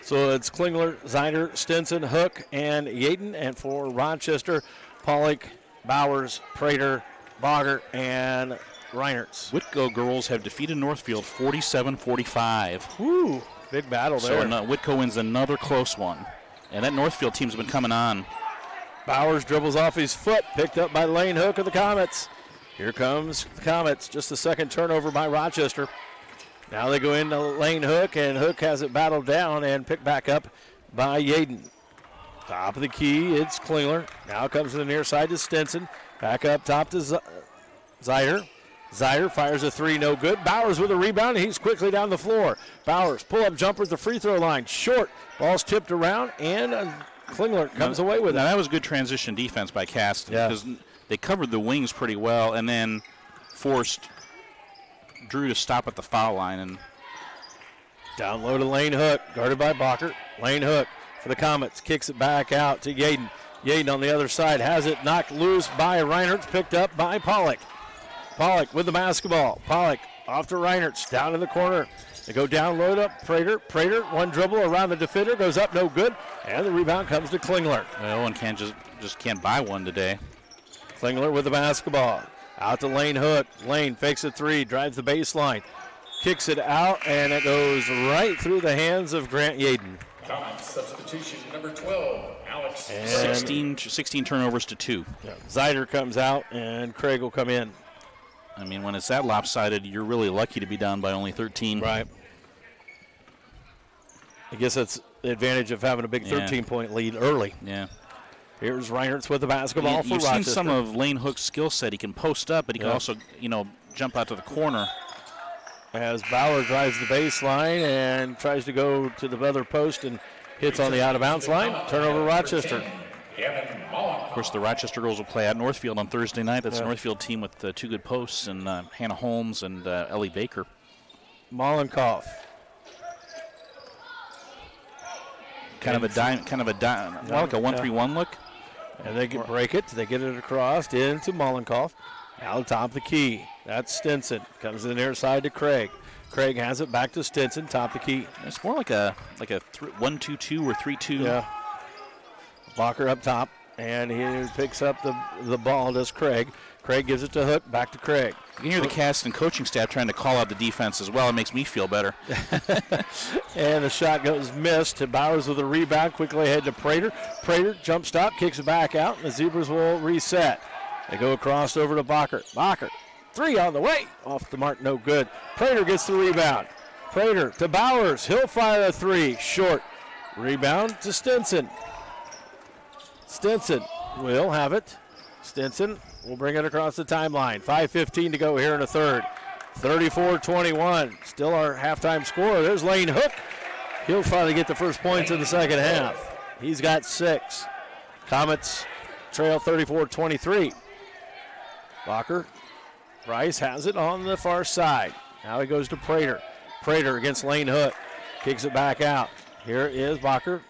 So it's Klingler, Zeider, Stinson, Hook, and Yaden. And for Rochester, Pollock, Bowers, Prater, Bogger, and Reinertz. Whitko girls have defeated Northfield 47-45. Woo, big battle there. So uh, Whitko wins another close one. And that Northfield team's been coming on. Bowers dribbles off his foot, picked up by Lane Hook of the Comets. Here comes the Comets. Just a second turnover by Rochester. Now they go into Lane Hook, and Hook has it battled down and picked back up by Yaden. Top of the key, it's Klingler. Now comes to the near side to Stinson. Back up top to Z- Zyder. Zyder fires a three, no good. Bowers with a rebound, he's quickly down the floor. Bowers pull up jumper at the free throw line, short. Ball's tipped around, and Klingler comes away with Now it. that was good transition defense by Caston Yeah. because they covered the wings pretty well and then forced Drew to stop at the foul line and Down low to Lane Hook, guarded by Bacher. Lane Hook for the Comets, kicks it back out to Yaden. Yaden on the other side has it knocked loose by Reinertz, picked up by Pollock. Pollock with the basketball. Pollock off to Reinertz, down in the corner. They go down, load up. Prater, Prater, one dribble around the defender, goes up, no good, and the rebound comes to Klingler. well, one can't just just can't buy one today. Klingler with the basketball. Out to Lane Hook. Lane fakes a three, drives the baseline, kicks it out, and it goes right through the hands of Grant Yaden. Substitution number 12, Alex. And 16, 16 turnovers to two. Zyder comes out, and Craig will come in. I mean, when it's that lopsided, you're really lucky to be down by only 13. Right. I guess that's the advantage of having a big Yeah. 13 point lead early. Yeah. Here's Reinertz with the basketball You, for you've seen Rochester. some of Lane Hook's skill set. He can post up, but he can also, you know, jump out to the corner. as Bauer drives the baseline and tries to go to the other post and hits on the out of bounds line. Turnover Rochester. Of course, the Rochester girls will play at Northfield on Thursday night. That's Yeah. a Northfield team with uh, two good posts and uh, Hannah Holmes and uh, Ellie Baker. Mollenkoff. Kind of a dime, kind of a dime, more like a Yeah. one-three-one look. And they can break it. They get it across into Mollenkoff. Out top of the key. That's Stinson. Comes to the near side to Craig. Craig has it back to Stinson. Top of the key. It's more like a like a th- one-two-two or three-two. Yeah. Walker up top, and he picks up the the ball. Does Craig? Craig gives it to Hook. Back to Craig. You can hear the Caston coaching staff trying to call out the defense as well. It makes me feel better. And the shot goes missed. To Bowers with a rebound. Quickly ahead to Prater. Prater jump stop, kicks it back out, and the Zebras will reset. They go across over to Bacher. Bacher, three on the way. Off the mark, no good. Prater gets the rebound. Prater to Bowers. He'll fire a three. Short. Rebound to Stinson. Stinson will have it. Stinson will bring it across the timeline. 5.15 to go here in the third. 34 21. Still our halftime score. There's Lane Hook. He'll finally get the first points in the second half. He's got six. Comets trail 34 23. Locker. Rice has it on the far side. Now he goes to Prater. Prater against Lane Hook. Kicks it back out. Here is Bacher.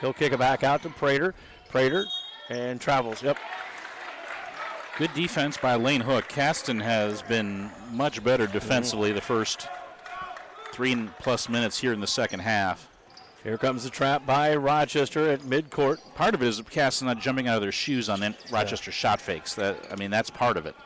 He'll kick it back out to Prater. Prater and travels. Yep. Good defense by Lane Hook. Caston has been much better defensively mm-hmm. the first three plus minutes here in the second half. Here comes the trap by Rochester at midcourt. Part of it is Caston not jumping out of their shoes on Rochester shot fakes. That I mean, that's part of it.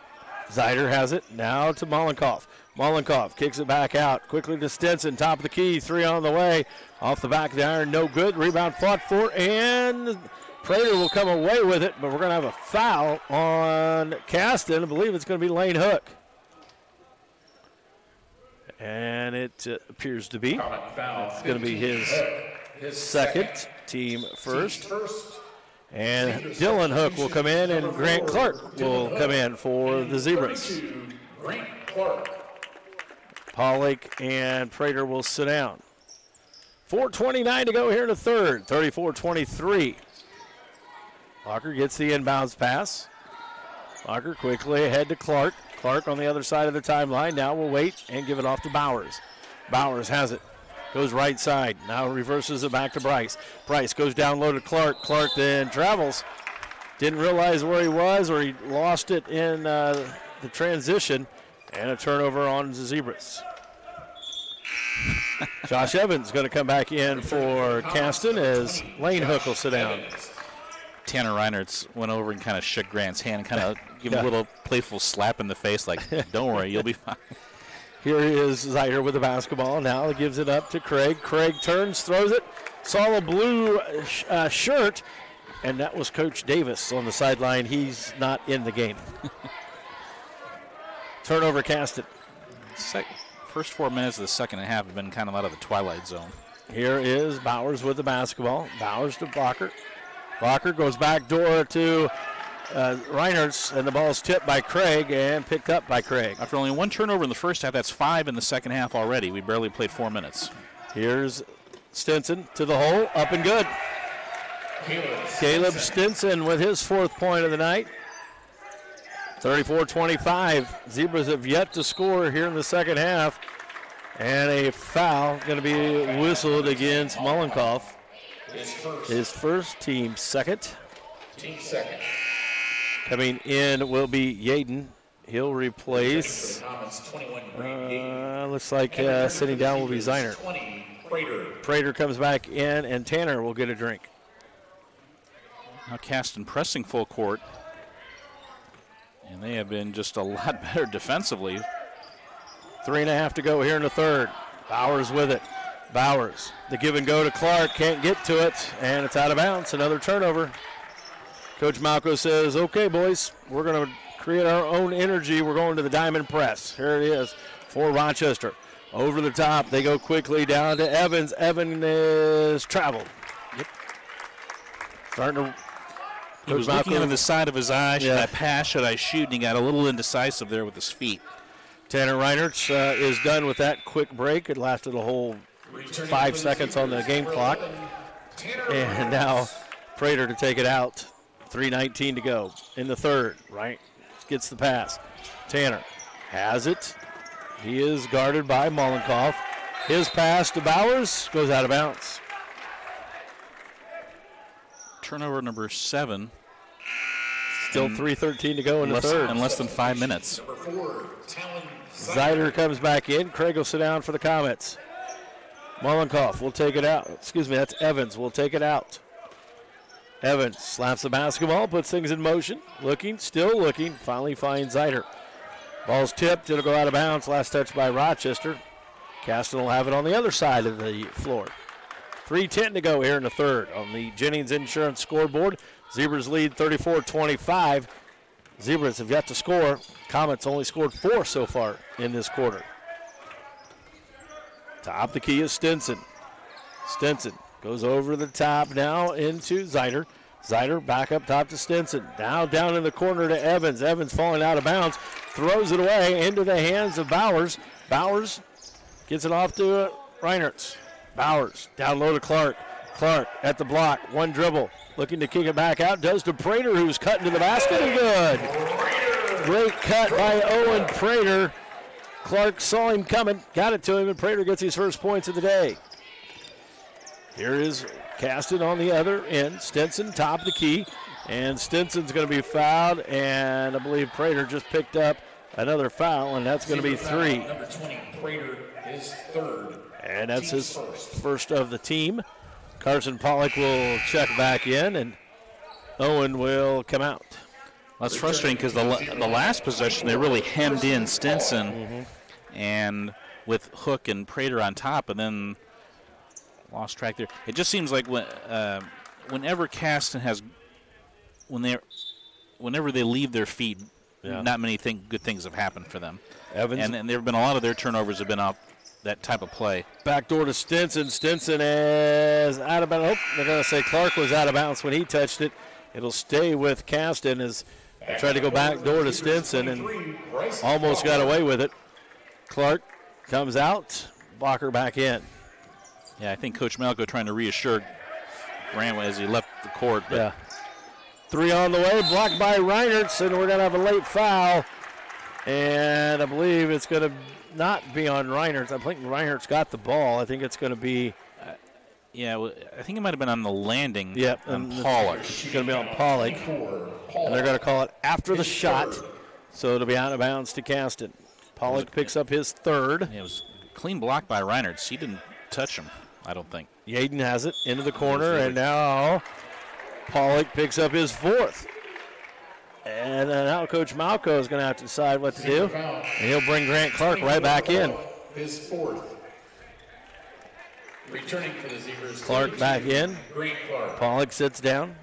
Zyder has it now to Mollenkoff. Mollenkoff kicks it back out quickly to Stinson. Top of the key, three on the way. Off the back of the iron, no good. Rebound fought for, and Prater will come away with it, but we're going to have a foul on Caston. I believe it's going to be Lane Hook. And it uh, appears to be. It's going to be his His second, team first. First. And Dylan Hook will come in, and Grant Clark will come in for the Zebras. Grant Clark. Pollock and Prater will sit down. 4.29 to go here in the third. 34 23. Locker gets the inbounds pass. Locker quickly ahead to Clark. Clark on the other side of the timeline. Now will wait and give it off to Bowers. Bowers has it. Goes right side. Now reverses it back to Bryce. Bryce goes down low to Clark. Clark then travels. Didn't realize where he was or he lost it in uh, the transition. And a turnover on the Zebras. Josh Evans going to come back in for Caston as Lane Hook will sit down. Tanner Reinertz went over and kind of shook Grant's hand, kind of give him Yeah. a little playful slap in the face, like, "Don't worry, you'll be fine." Here is Zyder with the basketball. Now he gives it up to Craig. Craig turns, throws it. Saw a blue sh- uh, shirt. and that was Coach Davis on the sideline. He's not in the game. Turnover Caston. Sec- first four minutes of the second half have been kind of out of the twilight zone. Here is Bowers with the basketball. Bowers to Blocker. Blocker goes back door to uh, and the ball is tipped by Craig and picked up by Craig. After only one turnover in the first half, that's five in the second half already. We barely played four minutes. Here's Stinson to the hole, up and good. Caleb Stinson with his fourth point of the night. 34 25. Zebras have yet to score here in the second half. And a foul going to be whistled against Mollenkoff. His first team second. Team second. Coming in will be Yaden. He'll replace, Comets 21 Green. uh, looks like uh, sitting down will be Zider. 20 Prater. Prater comes back in, and Tanner will get a drink. Now Caston pressing full court. And they have been just a lot better defensively. Three and a half to go here in the third. Bowers with it. Bowers. The give and go to Clark. Can't get to it. And it's out of bounds. Another turnover. Coach Malco says, okay, boys, we're going to create our own energy. We're going to the diamond press. Here it is for Rochester. Over the top. They go quickly down to Evans. Evans is traveled. Yep. Starting to. He was Coach looking Malco- into the side of his eye. Should Yeah. I pass? Should I shoot? And he got a little indecisive there with his feet. Tanner Reinertz uh, is done with that quick break. It lasted a whole five seconds on the game clock. And now Prater to take it out. 3.19 to go in the third. Right gets the pass. Tanner has it. He is guarded by Mollenkoff. His pass to Bowers goes out of bounds. Turnover number seven Still 3.13 to go in in the third. in less than five minutes. Number four, Talon Zider comes back in. Craig will sit down for the Comets. Mollenkoff will take it out. Excuse me, that's Evans. will take it out. Evans slaps the basketball, puts things in motion. Looking, still looking. Finally finds Zider. Ball's tipped. It'll go out of bounds. Last touch by Rochester. Caston will have it on the other side of the floor. 3.10 to go here in the third on the Jennings Insurance scoreboard. Zebras lead 34 25. Zebras have yet to score. Comets only scored four so far in this quarter. Top the key is Stinson. Stinson goes over the top now into Zider. Zider back up top to Stinson. Now down in the corner to Evans. Evans falling out of bounds. Throws it away into the hands of Bowers. Bowers gets it off to uh, Reinertz. Bowers down low to Clark. Clark at the block. One dribble. Looking to kick it back out. Does to Prater, who's cutting to the basket and good. Great cut by Owen Prater. Clark saw him coming, got it to him, and Prater gets his first points of the day. Here is Caston on the other end. Stinson, top of the key. And Stinson's going to be fouled, and I believe Prater just picked up another foul, and that's going to be three. Number 20, Prater, his third. And that's his first. first of the team. Carson Pollock will check back in, and Owen will come out. That's frustrating because the, the last possession they really hemmed in Stinson, mm-hmm. And with Hook and Prater on top, and then lost track there. It just seems like when, uh, whenever Caston has, when they, whenever they leave their feet, Yeah. not many thing, good things have happened for them. Evans And, and there have been a lot of their turnovers have been off that type of play. Back door to Stinson. Stinson is out of bounds. Oh, they're going to say Clark was out of bounds when he touched it. It'll stay with Caston as they tried to go back door to Stinson and almost got away with it. Clark comes out. Blocker back in. Yeah, I think Coach Malco trying to reassure Graham as he left the court. But Yeah. Three on the way, blocked by Reinertz, and we're going to have a late foul. And I believe it's going to not be on Reinertz. I think Reinertz got the ball. I think it's going to be, uh, yeah, I think it might have been on the landing Yep, on and- Pollock. it's going to be on Pollock. And they're going to call it after the shot. So it'll be out of bounds to Caston. Pollock picks up his third. Yeah, it was a clean block by Reinertz. He didn't touch him, I don't think. Yaden has it into the corner, and now Pollock picks up his fourth. And uh, now Coach Malco is going to have to decide what to do. And he'll bring Grant Clark right back in. His fourth. Returning for the Zebras. Clark back in. Grant Clark. Pollock sits down.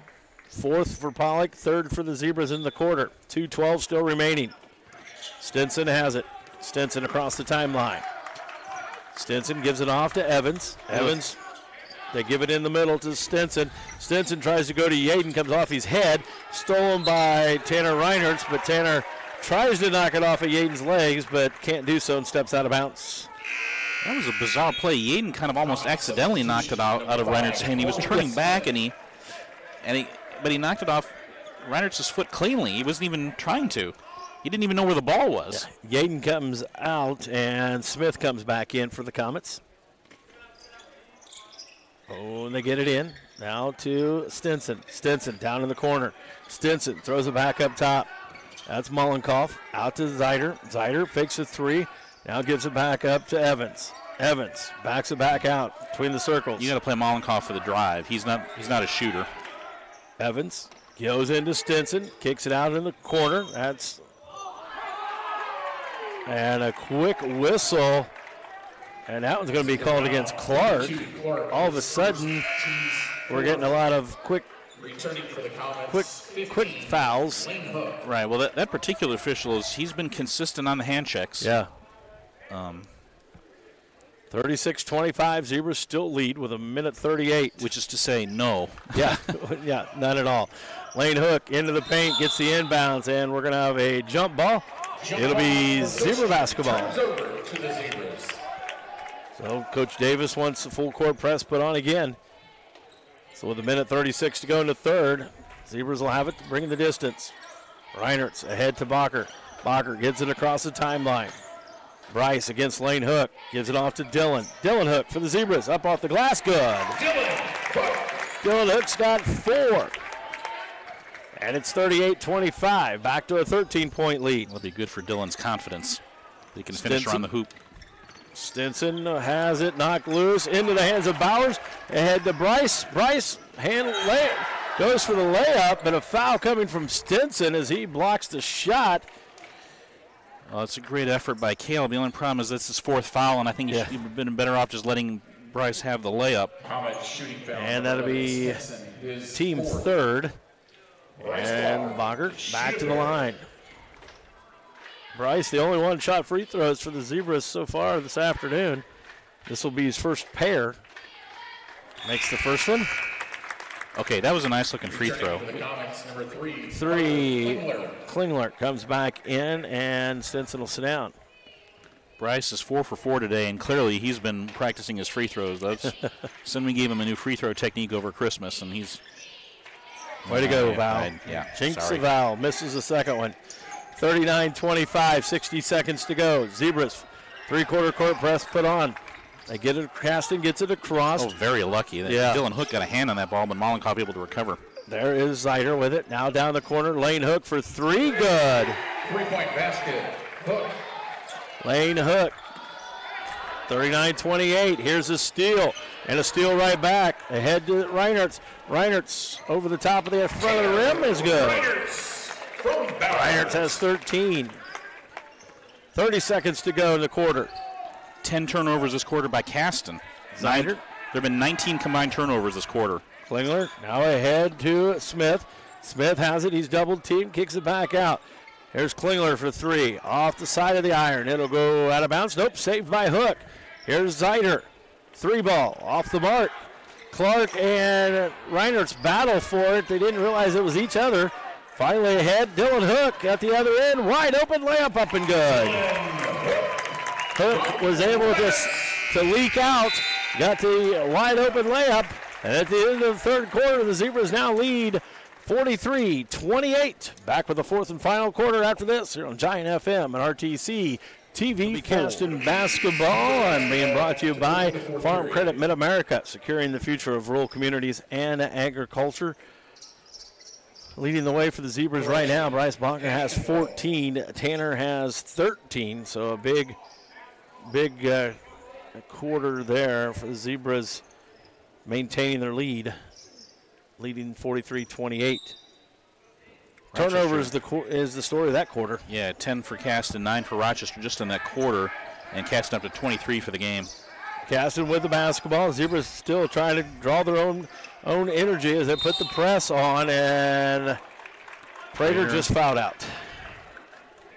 fourth for Pollock, third for the Zebras in the quarter. 2.12 still remaining. Stinson has it. Stinson across the timeline. Stinson gives it off to Evans. Evans, they give it in the middle to Stinson. Stinson tries to go to Yaden, comes off his head, stolen by Tanner Reinertz, but Tanner tries to knock it off of Yaden's legs, but can't do so and steps out of bounds. That was a bizarre play. Yaden kind of almost accidentally knocked it out, out of Reinertz hand. He was turning back and he, and he, but he knocked it off Reinertz foot cleanly. He wasn't even trying to. He didn't even know where the ball was. Yaden comes out and Smith comes back in for the Comets. Oh, and they get it in. Now to Stinson. Stinson down in the corner. Stinson throws it back up top. That's Mollenkoff. Out to Zider. Zider fakes a three. Now gives it back up to Evans. Evans backs it back out between the circles. You got to play Mollenkoff for the drive. He's not. He's not a shooter. Evans goes into Stinson, kicks it out in the corner. That's and a quick whistle, and that one's going to be called against Clark. All of a sudden, we're getting a lot of quick, Returning for the Comets. quick, quick fouls. Right. Well, that, that particular official is. He's been consistent on the hand checks. Yeah. Um, 36-25, Zebras still lead with a minute 38. which is to say, no. Yeah, yeah, not at all. Lane Hook into the paint, gets the inbounds, and we're going to have a jump ball. It'll be Zebra basketball. Turns over to the Zebras. So Coach Davis wants the full court press put on again. So with a minute 36 to go in the third, Zebras will have it to bring the distance. Reinertz ahead to Bacher. Bacher gets it across the timeline. Bryce against Lane Hook gives it off to Dylan. Dylan Hook for the Zebras up off the glass. Good. Dylan Dylan Hook's got four. And it's 38 25. Back to a 13 point lead. That'll be good for Dylan's confidence. He can finish around the hoop. Stinson has it knocked loose into the hands of Bowers. Ahead to Bryce. Bryce hand lay, goes for the layup, but a foul coming from Stinson as he blocks the shot. Well, it's a great effort by Caleb. The only problem is that's his fourth foul, and I think he Yeah. should have been better off just letting Bryce have the layup. Comets shooting foul. And that'll be his Team fourth. third. Bryce And Bacher, Bacher back to the line. Bryce, the only one shot free throws for the Zebras so far this afternoon. This will be his first pair. Makes the first one. Okay, that was a nice looking free throw. For the Comets, number three. Three. Klingler. Klingler comes back in, and Stinson will sit down. Bryce is four for four today, and clearly he's been practicing his free throws. That's somebody gave him a new free throw technique over Christmas, and he's Way to go, Yeah, Val. I- yeah, Jinx sorry. the Val. Misses the second one. 39 25, 60 seconds to go. Zebras, three quarter court press put on. They get it, Caston gets it across. oh very lucky. Yeah. Dylan Hook got a hand on that ball, but Mollenkopf able to recover. There is Zider with it. Now down the corner. Lane Hook for three. Good. Three-point basket. Hook. Lane Hook. 39 28. Here's a steal. And a steal right back. Ahead to Reinertz. Reinertz over the top of the front of the rim is good. Reinertz from Bowers. Reinertz has 13. 30 seconds to go in the quarter. Ten turnovers this quarter by Caston. Nine- There have been 19 combined turnovers this quarter. Klingler now ahead to Smith. Smith has it. He's double teamed, kicks it back out. Here's Klingler for three. Off the side of the iron. It'll go out of bounds. Nope, saved by Hook. Here's Zider. Three ball off the mark. Clark and Reinertz battle for it. They didn't realize it was each other. Finally ahead. Dylan Hook at the other end. Wide open layup up and good. Hook was able to, to leak out. Got the wide open layup. And at the end of the third quarter, the Zebras now lead 43 28. Back with the fourth and final quarter after this here on Giant FM and RTC TV Caston Basketball. And being brought to you by Farm Credit Mid America, securing the future of rural communities and agriculture. Leading the way for the Zebras right now, Bryce Bacher has 14. Tanner has 13. So a big, big uh, quarter there for the Zebras maintaining their lead, leading 43-28. Turnover is the is the story of that quarter. Yeah, 10 for Caston, 9 for Rochester just in that quarter, and Caston up to 23 for the game. Caston with the basketball. Zebras still trying to draw their own own energy as they put the press on, and Prater Prater. just fouled out.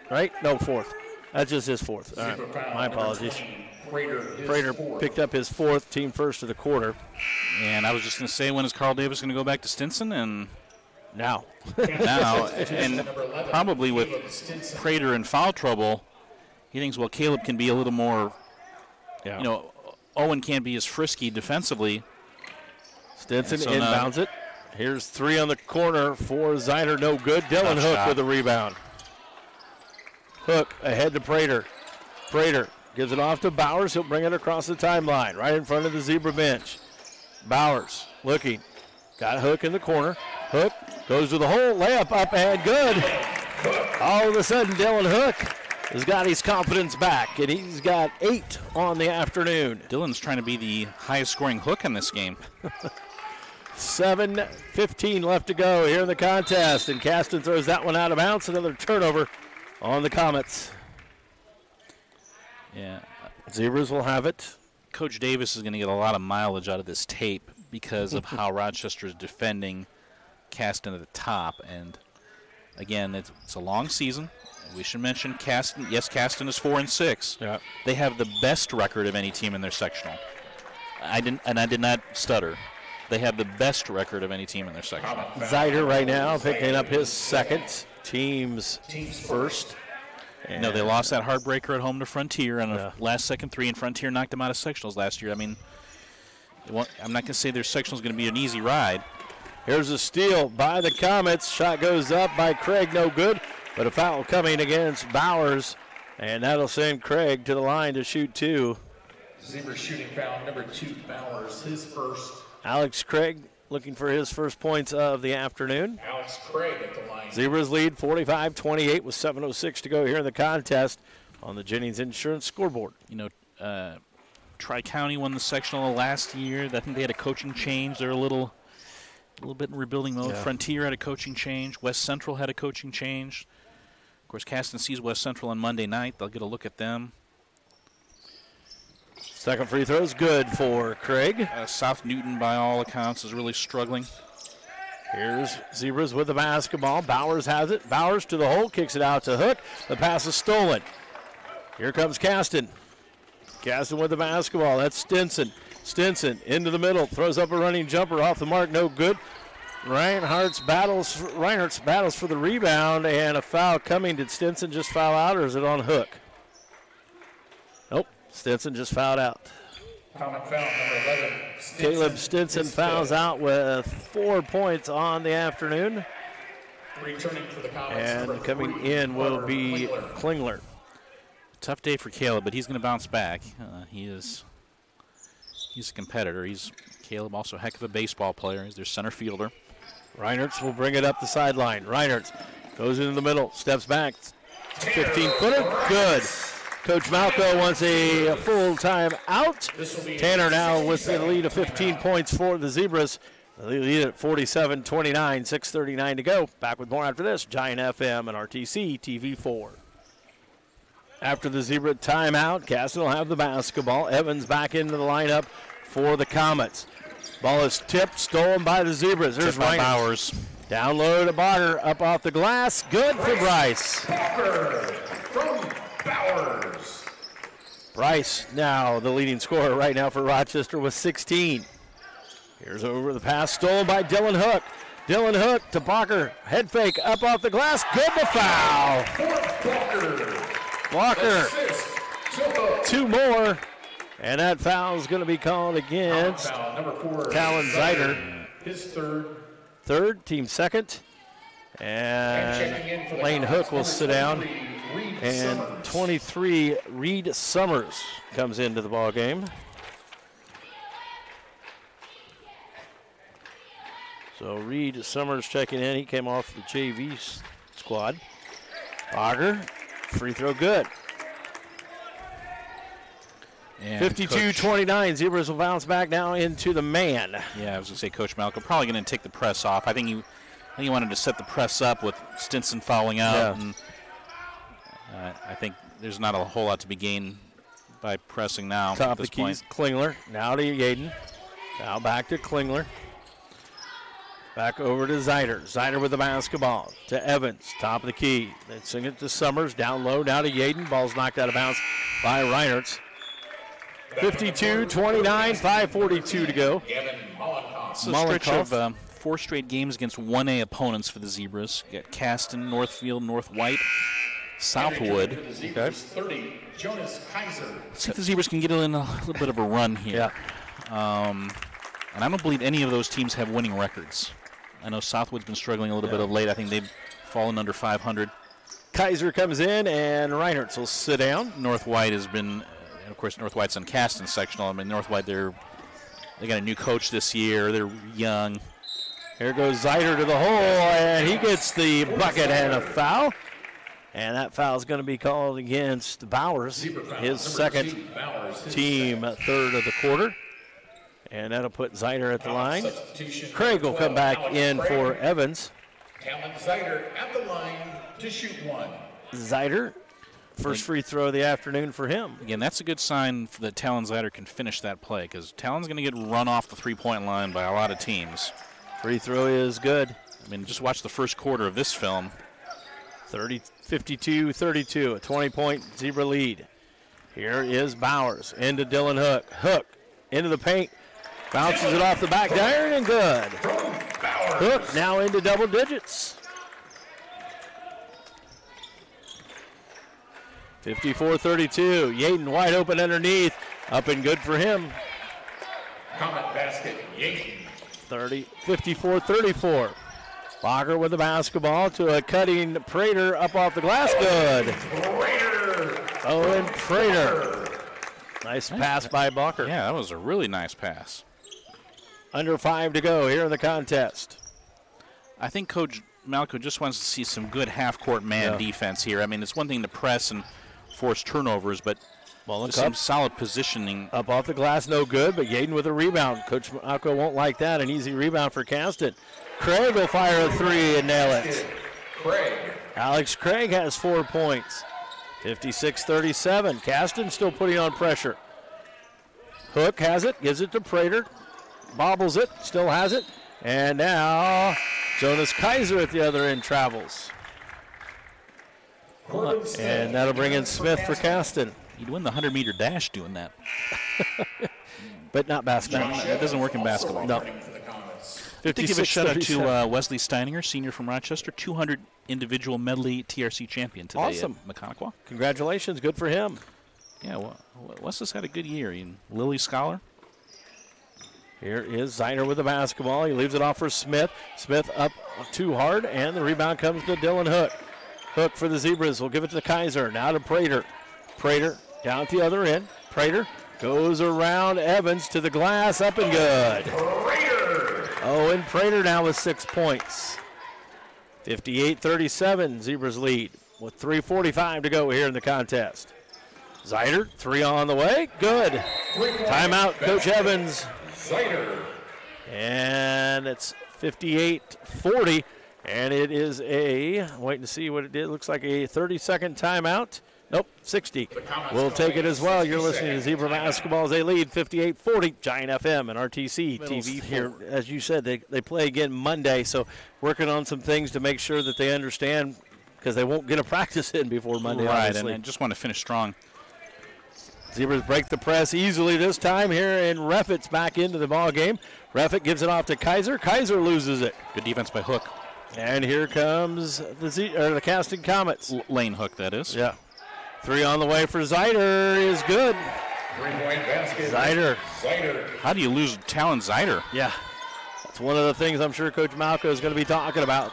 Right? No, fourth. That's just his fourth. All Zebra right. foul My apologies. Prater, Prater picked up his fourth, team first of the quarter. And I was just going to say, when is Carl Davis going to go back to Stinson? And Now, now, and probably with Prater in foul trouble, he thinks, well, Caleb can be a little more, yeah. you know, Owen can't be as frisky defensively. Stinson So now- inbounds it. Here's three on the corner for Zider, no good. Dylan Tough Hook shot. with a rebound. Hook ahead to Prater. Prater gives it off to Bowers. He'll bring it across the timeline, right in front of the zebra bench. Bowers looking. Got Hook in the corner. Hook goes to the hole. Layup up and good. All of a sudden, Dylan Hook has got his confidence back, and he's got eight on the afternoon. Dylan's trying to be the highest scoring hook in this game. 7.15 left to go here in the contest, and Caston throws that one out of bounds. Another turnover on the Comets. Yeah. Zebras will have it. Coach Davis is going to get a lot of mileage out of this tape because of how Rochester is defending Caston at the top. And again, it's, it's a long season. We should mention Caston. Yes, Caston is four and six. Yeah. They have the best record of any team in their sectional. I didn't, and I did not stutter. They have the best record of any team in their sectional. Zider right now picking up his second, team's first. No, they lost that heartbreaker at home to Frontier on a Yeah. last second three, and Frontier knocked them out of sectionals last year. I mean, it won't- I'm not going to say their sectional is going to be an easy ride. Here's a steal by the Comets. Shot goes up by Craig, no good. But a foul coming against Bowers, and that'll send Craig to the line to shoot two. Zebra shooting foul number two, Bowers, his first. Alex Craig looking for his first points of the afternoon. Alex Craig at the line. Zebras lead 45 28 with 7.06 to go here in the contest on the Jennings Insurance scoreboard. You know, uh, Tri County won the sectional last year. I think they had a coaching change. They're a little, a little bit in rebuilding mode. Yeah. Frontier had a coaching change. West Central had a coaching change. Of course, Caston sees West Central on Monday night. They'll get a look at them. Second free throw is good for Craig. Uh, South Newton, by all accounts, is really struggling. Here's Zebras with the basketball. Bowers has it. Bowers to the hole, kicks it out to Hook. The pass is stolen. Here comes Caston. Caston with the basketball. That's Stinson. Stinson into the middle, throws up a running jumper off the mark, no good. Reinertz battles. Reinertz battles for the rebound and a foul coming. Did Stinson just foul out, or is it on Hook? Nope. Stinson just fouled out. Foul number 11. Stinson, Caleb Stinson fouls out with four points on the afternoon. Returning for the. And coming in will be Klingler. Klingler. Tough day for Caleb, but he's going to bounce back. Uh, he is. He's a competitor. He's Caleb, also a heck of a baseball player. He's their center fielder. Reinertz will bring it up the sideline. Reinertz goes into the middle, steps back. 15 footer, good. Coach Malco wants a full time out. Tanner now with the lead of 15 points for the Zebras. They lead at 47 29, 6.39 to go. Back with more after this. Giant FM and RTC TV4. After the Zebra timeout, Caston will have the basketball. Evans back into the lineup for the Comets. Ball is tipped, stolen by the Zebras. There's Tipped by Bowers. Down low to Bacher, up off the glass. Good for Bryce. Walker from Bowers. Bryce now the leading scorer right now for Rochester with 16. Here's over the pass stolen by Dylan Hook. Dylan Hook to Bacher. Head fake up off the glass. Good the foul. Walker. Two more. And that foul is going to be called against. Talon Zider. His third. third, team second. And And Lane Hook will sit down. And Summers. 23, Reed Summers comes into the ball game. So Reed Summers checking in. He came off the JV squad. Auger, free throw good. And 52 Coach- 29. Zebras will bounce back now into the man. Yeah, I was going to say Coach Malcolm probably going to take the press off. I think he, I think he wanted to set the press up with Stinson fouling out, Yeah. and uh, I think there's not a whole lot to be gained by pressing now. Top at of the keys, point. Klingler. Now to Yaden. Now back to Klingler. Back over to Zider. Zider with the basketball to Evans. Top of the key. They sing it to Summers. Down low. Now to Yaden. Ball's knocked out of bounds by Reinertz. 52 29, 5.42 to go. It's a stretch of um, four straight games against 1A opponents for the Zebras. You got Caston, Northfield, North White, Southwood. Zebras, 30, Jonas Kaiser. Let's see if the Zebras can get in a little bit of a run here. Um, and I don't believe any of those teams have winning records. I know Southwood's been struggling a little bit of late. I think they've fallen under 500. Kaiser comes in, and Reinertz will sit down. North White has been, uh, and of course, North White's on Caston sectional. I mean, North White, they're they got a new coach this year. They're young. Here goes Zider to the hole, and he gets the bucket and a foul. And that foul is going to be called against Bowers, his second Bowers, team third of the quarter. And that'll put Zider at the line. Craig will come back Alex in Craig. for Evans. Talon Zider at the line to shoot one. Zider, first free throw of the afternoon for him. Again, that's a good sign that Talon Zider can finish that play because Talon's going to get run off the three-point line by a lot of teams. Free throw is good. I mean, just watch the first quarter of this film. 30, 52 32, a 20 point zebra lead. Here is Bowers into Dylan Hook. Hook into the paint, bounces it off the back iron and good. Hook now into double digits. 54 32. Yaden wide open underneath. Up and good for him. Comet basket, Yaden. 30, 54 34. Bacher with the basketball to a cutting Prater up off the glass. Good. Prater. Owen Prater. Nice pass by Bacher. Yeah, that was a really nice pass. Under five to go here in the contest. I think Coach Malco just wants to see some good half-court man Yeah. defense here. I mean, it's one thing to press and force turnovers, but Mullen just some solid positioning. up off the glass, no good, but Yaden with a rebound. Coach Malco won't like that. An easy rebound for Caston. Craig will fire a three and nail it. Craig. Alex Craig has four points. 56 37. Caston still putting on pressure. Hook has it, gives it to Prater, bobbles it, still has it. And now Jonas Kaiser at the other end travels. And that'll bring in Smith for Caston, You'd win the 100-meter dash doing that. but not basketball. That doesn't work in basketball. No. Comets. To give a shout out to uh, Wesley Steininger, senior from Rochester, 200 individual medley TRC champion today Awesome. at Maconaquah. Congratulations, good for him. Yeah, well, Wesley's had a good year. Lily Scholar. Here is Zider with the basketball. He leaves it off for Smith. Smith up too hard, and the rebound comes to Dylan Hook. Hook for the Zebras. We'll give it to Kaiser. Now to Prater. Prater down at the other end. Prater goes around Evans to the glass. Up and good. Oh, and Prater now with six points. 58 37. Zebras lead with 3.45 to go here in the contest. Zider, three on the way. Good. Timeout, Coach Evans. Zider. And it's 58 40. And it is a, waiting to see what it did. Looks like a 30 second timeout. Nope, 60. We'll take it as well. You're listening to Zebra Basketball as they lead 58 40. Giant FM and RTC TV here. As you said, they, they play again Monday. So working on some things to make sure that they understand because they won't get a practice in before Monday. right, and. I just want to finish strong. Zebras break the press easily this time here, and Reffitt's back into the ball game. Reffitt gives it off to Kaiser. Kaiser loses it, Good defense by Hook. and here comes the Z- or the Caston Comets. L- lane Hook, that is. Yeah, three on the way for Zider is good. Three-point basket. Zider, Zider. How do you lose Talon Zider? yeah, that's one of the things I'm sure Coach Malco is going to be talking about.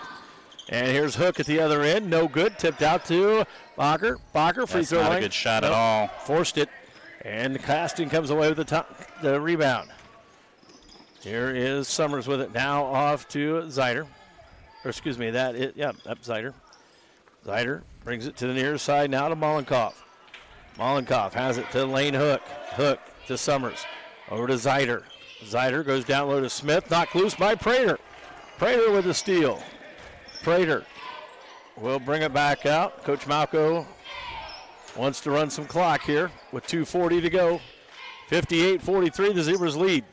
And here's Hook at the other end, no good. Tipped out to Bacher. Bacher free That's throw not a good shot at all. forced it, and the Caston comes away with the top, the rebound. Here is Summers with it now off to Zider, or excuse me, that it, yeah, that's Zider. Zider brings it to the near side now to Mollenkoff. Mollenkoff has it to Lane Hook. Hook to Summers. Over to Zider. Zider goes down low to Smith, knocked loose by Prater. Prater with the steal. Prater will bring it back out. Coach Malco wants to run some clock here with 2.40 to go. 58 43, the Zebras lead.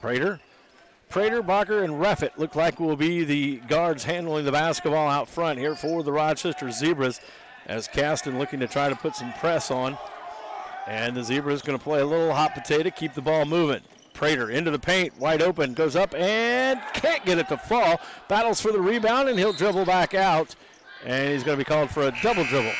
Prater. Prater, Bacher, and Reffett look like will be the guards handling the basketball out front here for the Rochester Zebras as Caston looking to try to put some press on. And the Zebras going to play a little hot potato, keep the ball moving. Prater into the paint, wide open, goes up and can't get it to fall. Battles for the rebound and he'll dribble back out. And he's going to be called for a double dribble.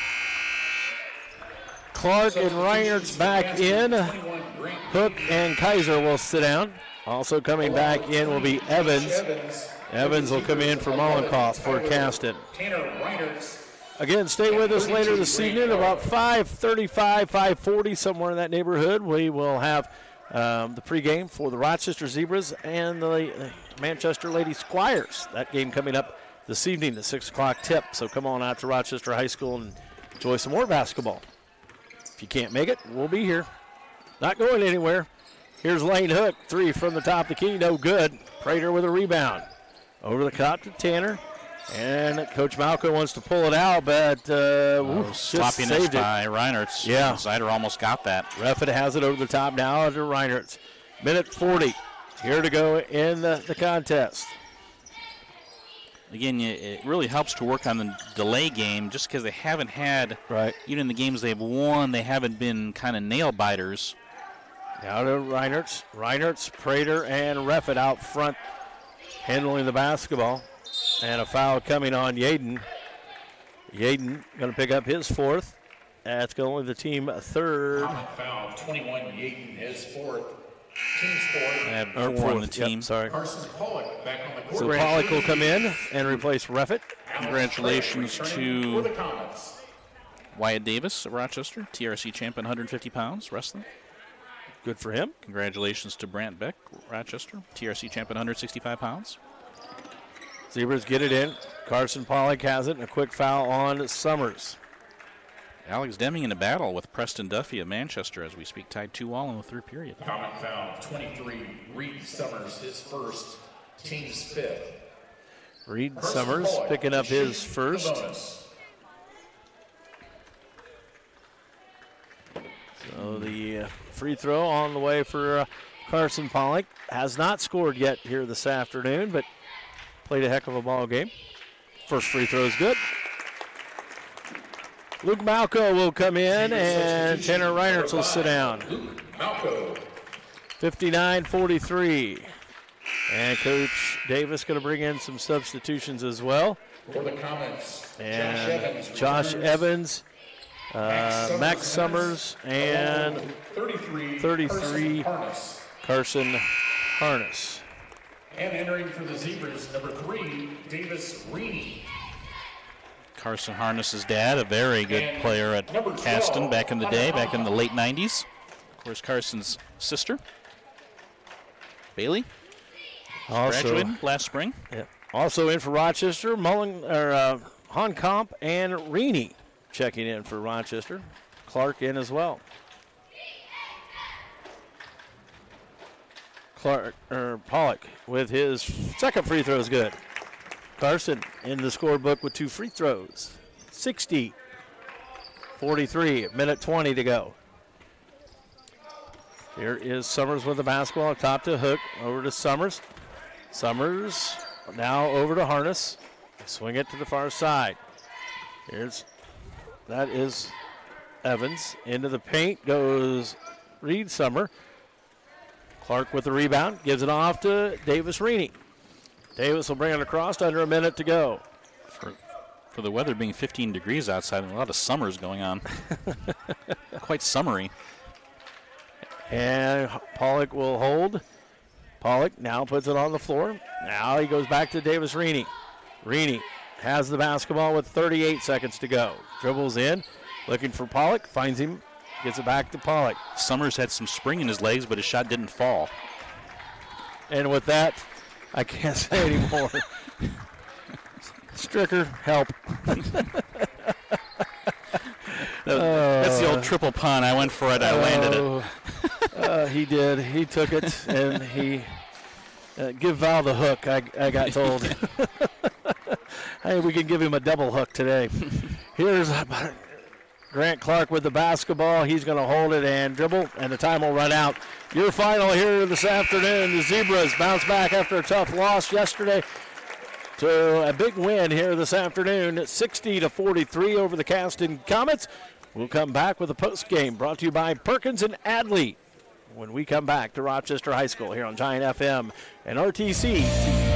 Clark and Reinertz back in. Hook and Kaiser will sit down. Also coming back in will be Evans. Evans will come in for Mollenkoff for Caston. Again, stay with us later this evening about 5:35, 5:40, somewhere in that neighborhood. We will have um, the pregame for the Rochester Zebras and the Manchester Lady Squires. That game coming up this evening, at six o'clock tip. So come on out to Rochester High School and enjoy some more basketball. If you can't make it, we'll be here. Not going anywhere. Here's Lane Hook, three from the top of the key, no good. Prater with a rebound. Over the top to Tanner. And Coach Malco wants to pull it out, but uh, woo, just Sloppiness saved it. by Reinertz. Yeah. Zider almost got that. Refit has it over the top now to Reinertz. Minute 40 here to go in the, the contest. Again, it really helps to work on the delay game just because they haven't had, Right. even in the games they've won, they haven't been kind of nail biters. Now to Reinertz. Reinertz, Prater, and Refit out front handling the basketball. And a foul coming on Yaden. Yaden going to pick up his fourth. That's going to leave the team third. common foul. 21 Yaden, his fourth. Team's fourth. They had Or four on the fourth, yep, team. sorry. Carson Pollock back on the. So Pollock will come in and replace Refit. Congratulations to- for the Comets. Wyatt Davis of Rochester, TRC champion, 150 pounds, wrestling. Good for him. Congratulations to Brant Beck, Rochester, TRC champion, 165 pounds. Zebras get it in. Carson Pollock has it, and a quick foul on Summers. Alex Deming in a battle with Preston Duffy of Manchester as we speak, tied 2 all in the third period. Common foul. 23 Reed Summers, his first. Team's fifth. Reed Carson Summers Pollock picking up his first. So the uh, free throw on the way for uh, Carson Pollock. Has not scored yet here this afternoon, but played a heck of a ball game. First free throw is good. Luke Malco will come in, and Tanner Reinertz will sit down. Luke Malco. 59 43. And Coach Davis going to bring in some substitutions as well. For the Comets. Josh Evans. Josh. Evans, uh, Max Summers, and Along with 33. 33. Carson Harness. Carson Harness. And entering for the Zebras, number three, Davis Reed. Carson Harness's dad, a very good player at Caston back in the day, back in the late 90s. Of course, Carson's sister, Bailey, Also, graduated last spring. yeah. also in for Rochester, Mullen or uh, Honkamp and Reedy checking in for Rochester. Clark in as well. Clark or Pollock with his second free throw is good. Carson in the scorebook with two free throws. 60 43, minute 20 to go. Here is Summers with the basketball, top to Hook, over to Summers. Summers now over to Harness. Swing it to the far side. Here's that is Evans. Into the paint goes Reed Summer. Clark with the rebound, gives it off to Davis Reedy. Davis will bring it across under a minute to go. For, for the weather being 15 degrees outside and a lot of summers going on. Quite summery. And Pollock will hold. Pollock now puts it on the floor. Now he goes back to Davis Reedy. Reedy has the basketball with 38 seconds to go. Dribbles in, looking for Pollock, finds him, gets it back to Pollock. Summers had some spring in his legs, but his shot didn't fall. And with that, I can't say anymore. Stricker, help. That's the old triple pun. I went for it. I landed it. Oh, uh, he did. He took it, and he uh, give Val the hook. I, I got told. hey, we can give him a double hook today. Here's Grant Clark with the basketball. He's going to hold it and dribble, and the time will run out. Your final here this afternoon. The Zebras bounce back after a tough loss yesterday to a big win here this afternoon, 60 to 43 over the Caston Comets. We'll come back with a post game brought to you by Perkins and Adley when we come back to Rochester High School here on Giant FM and RTC.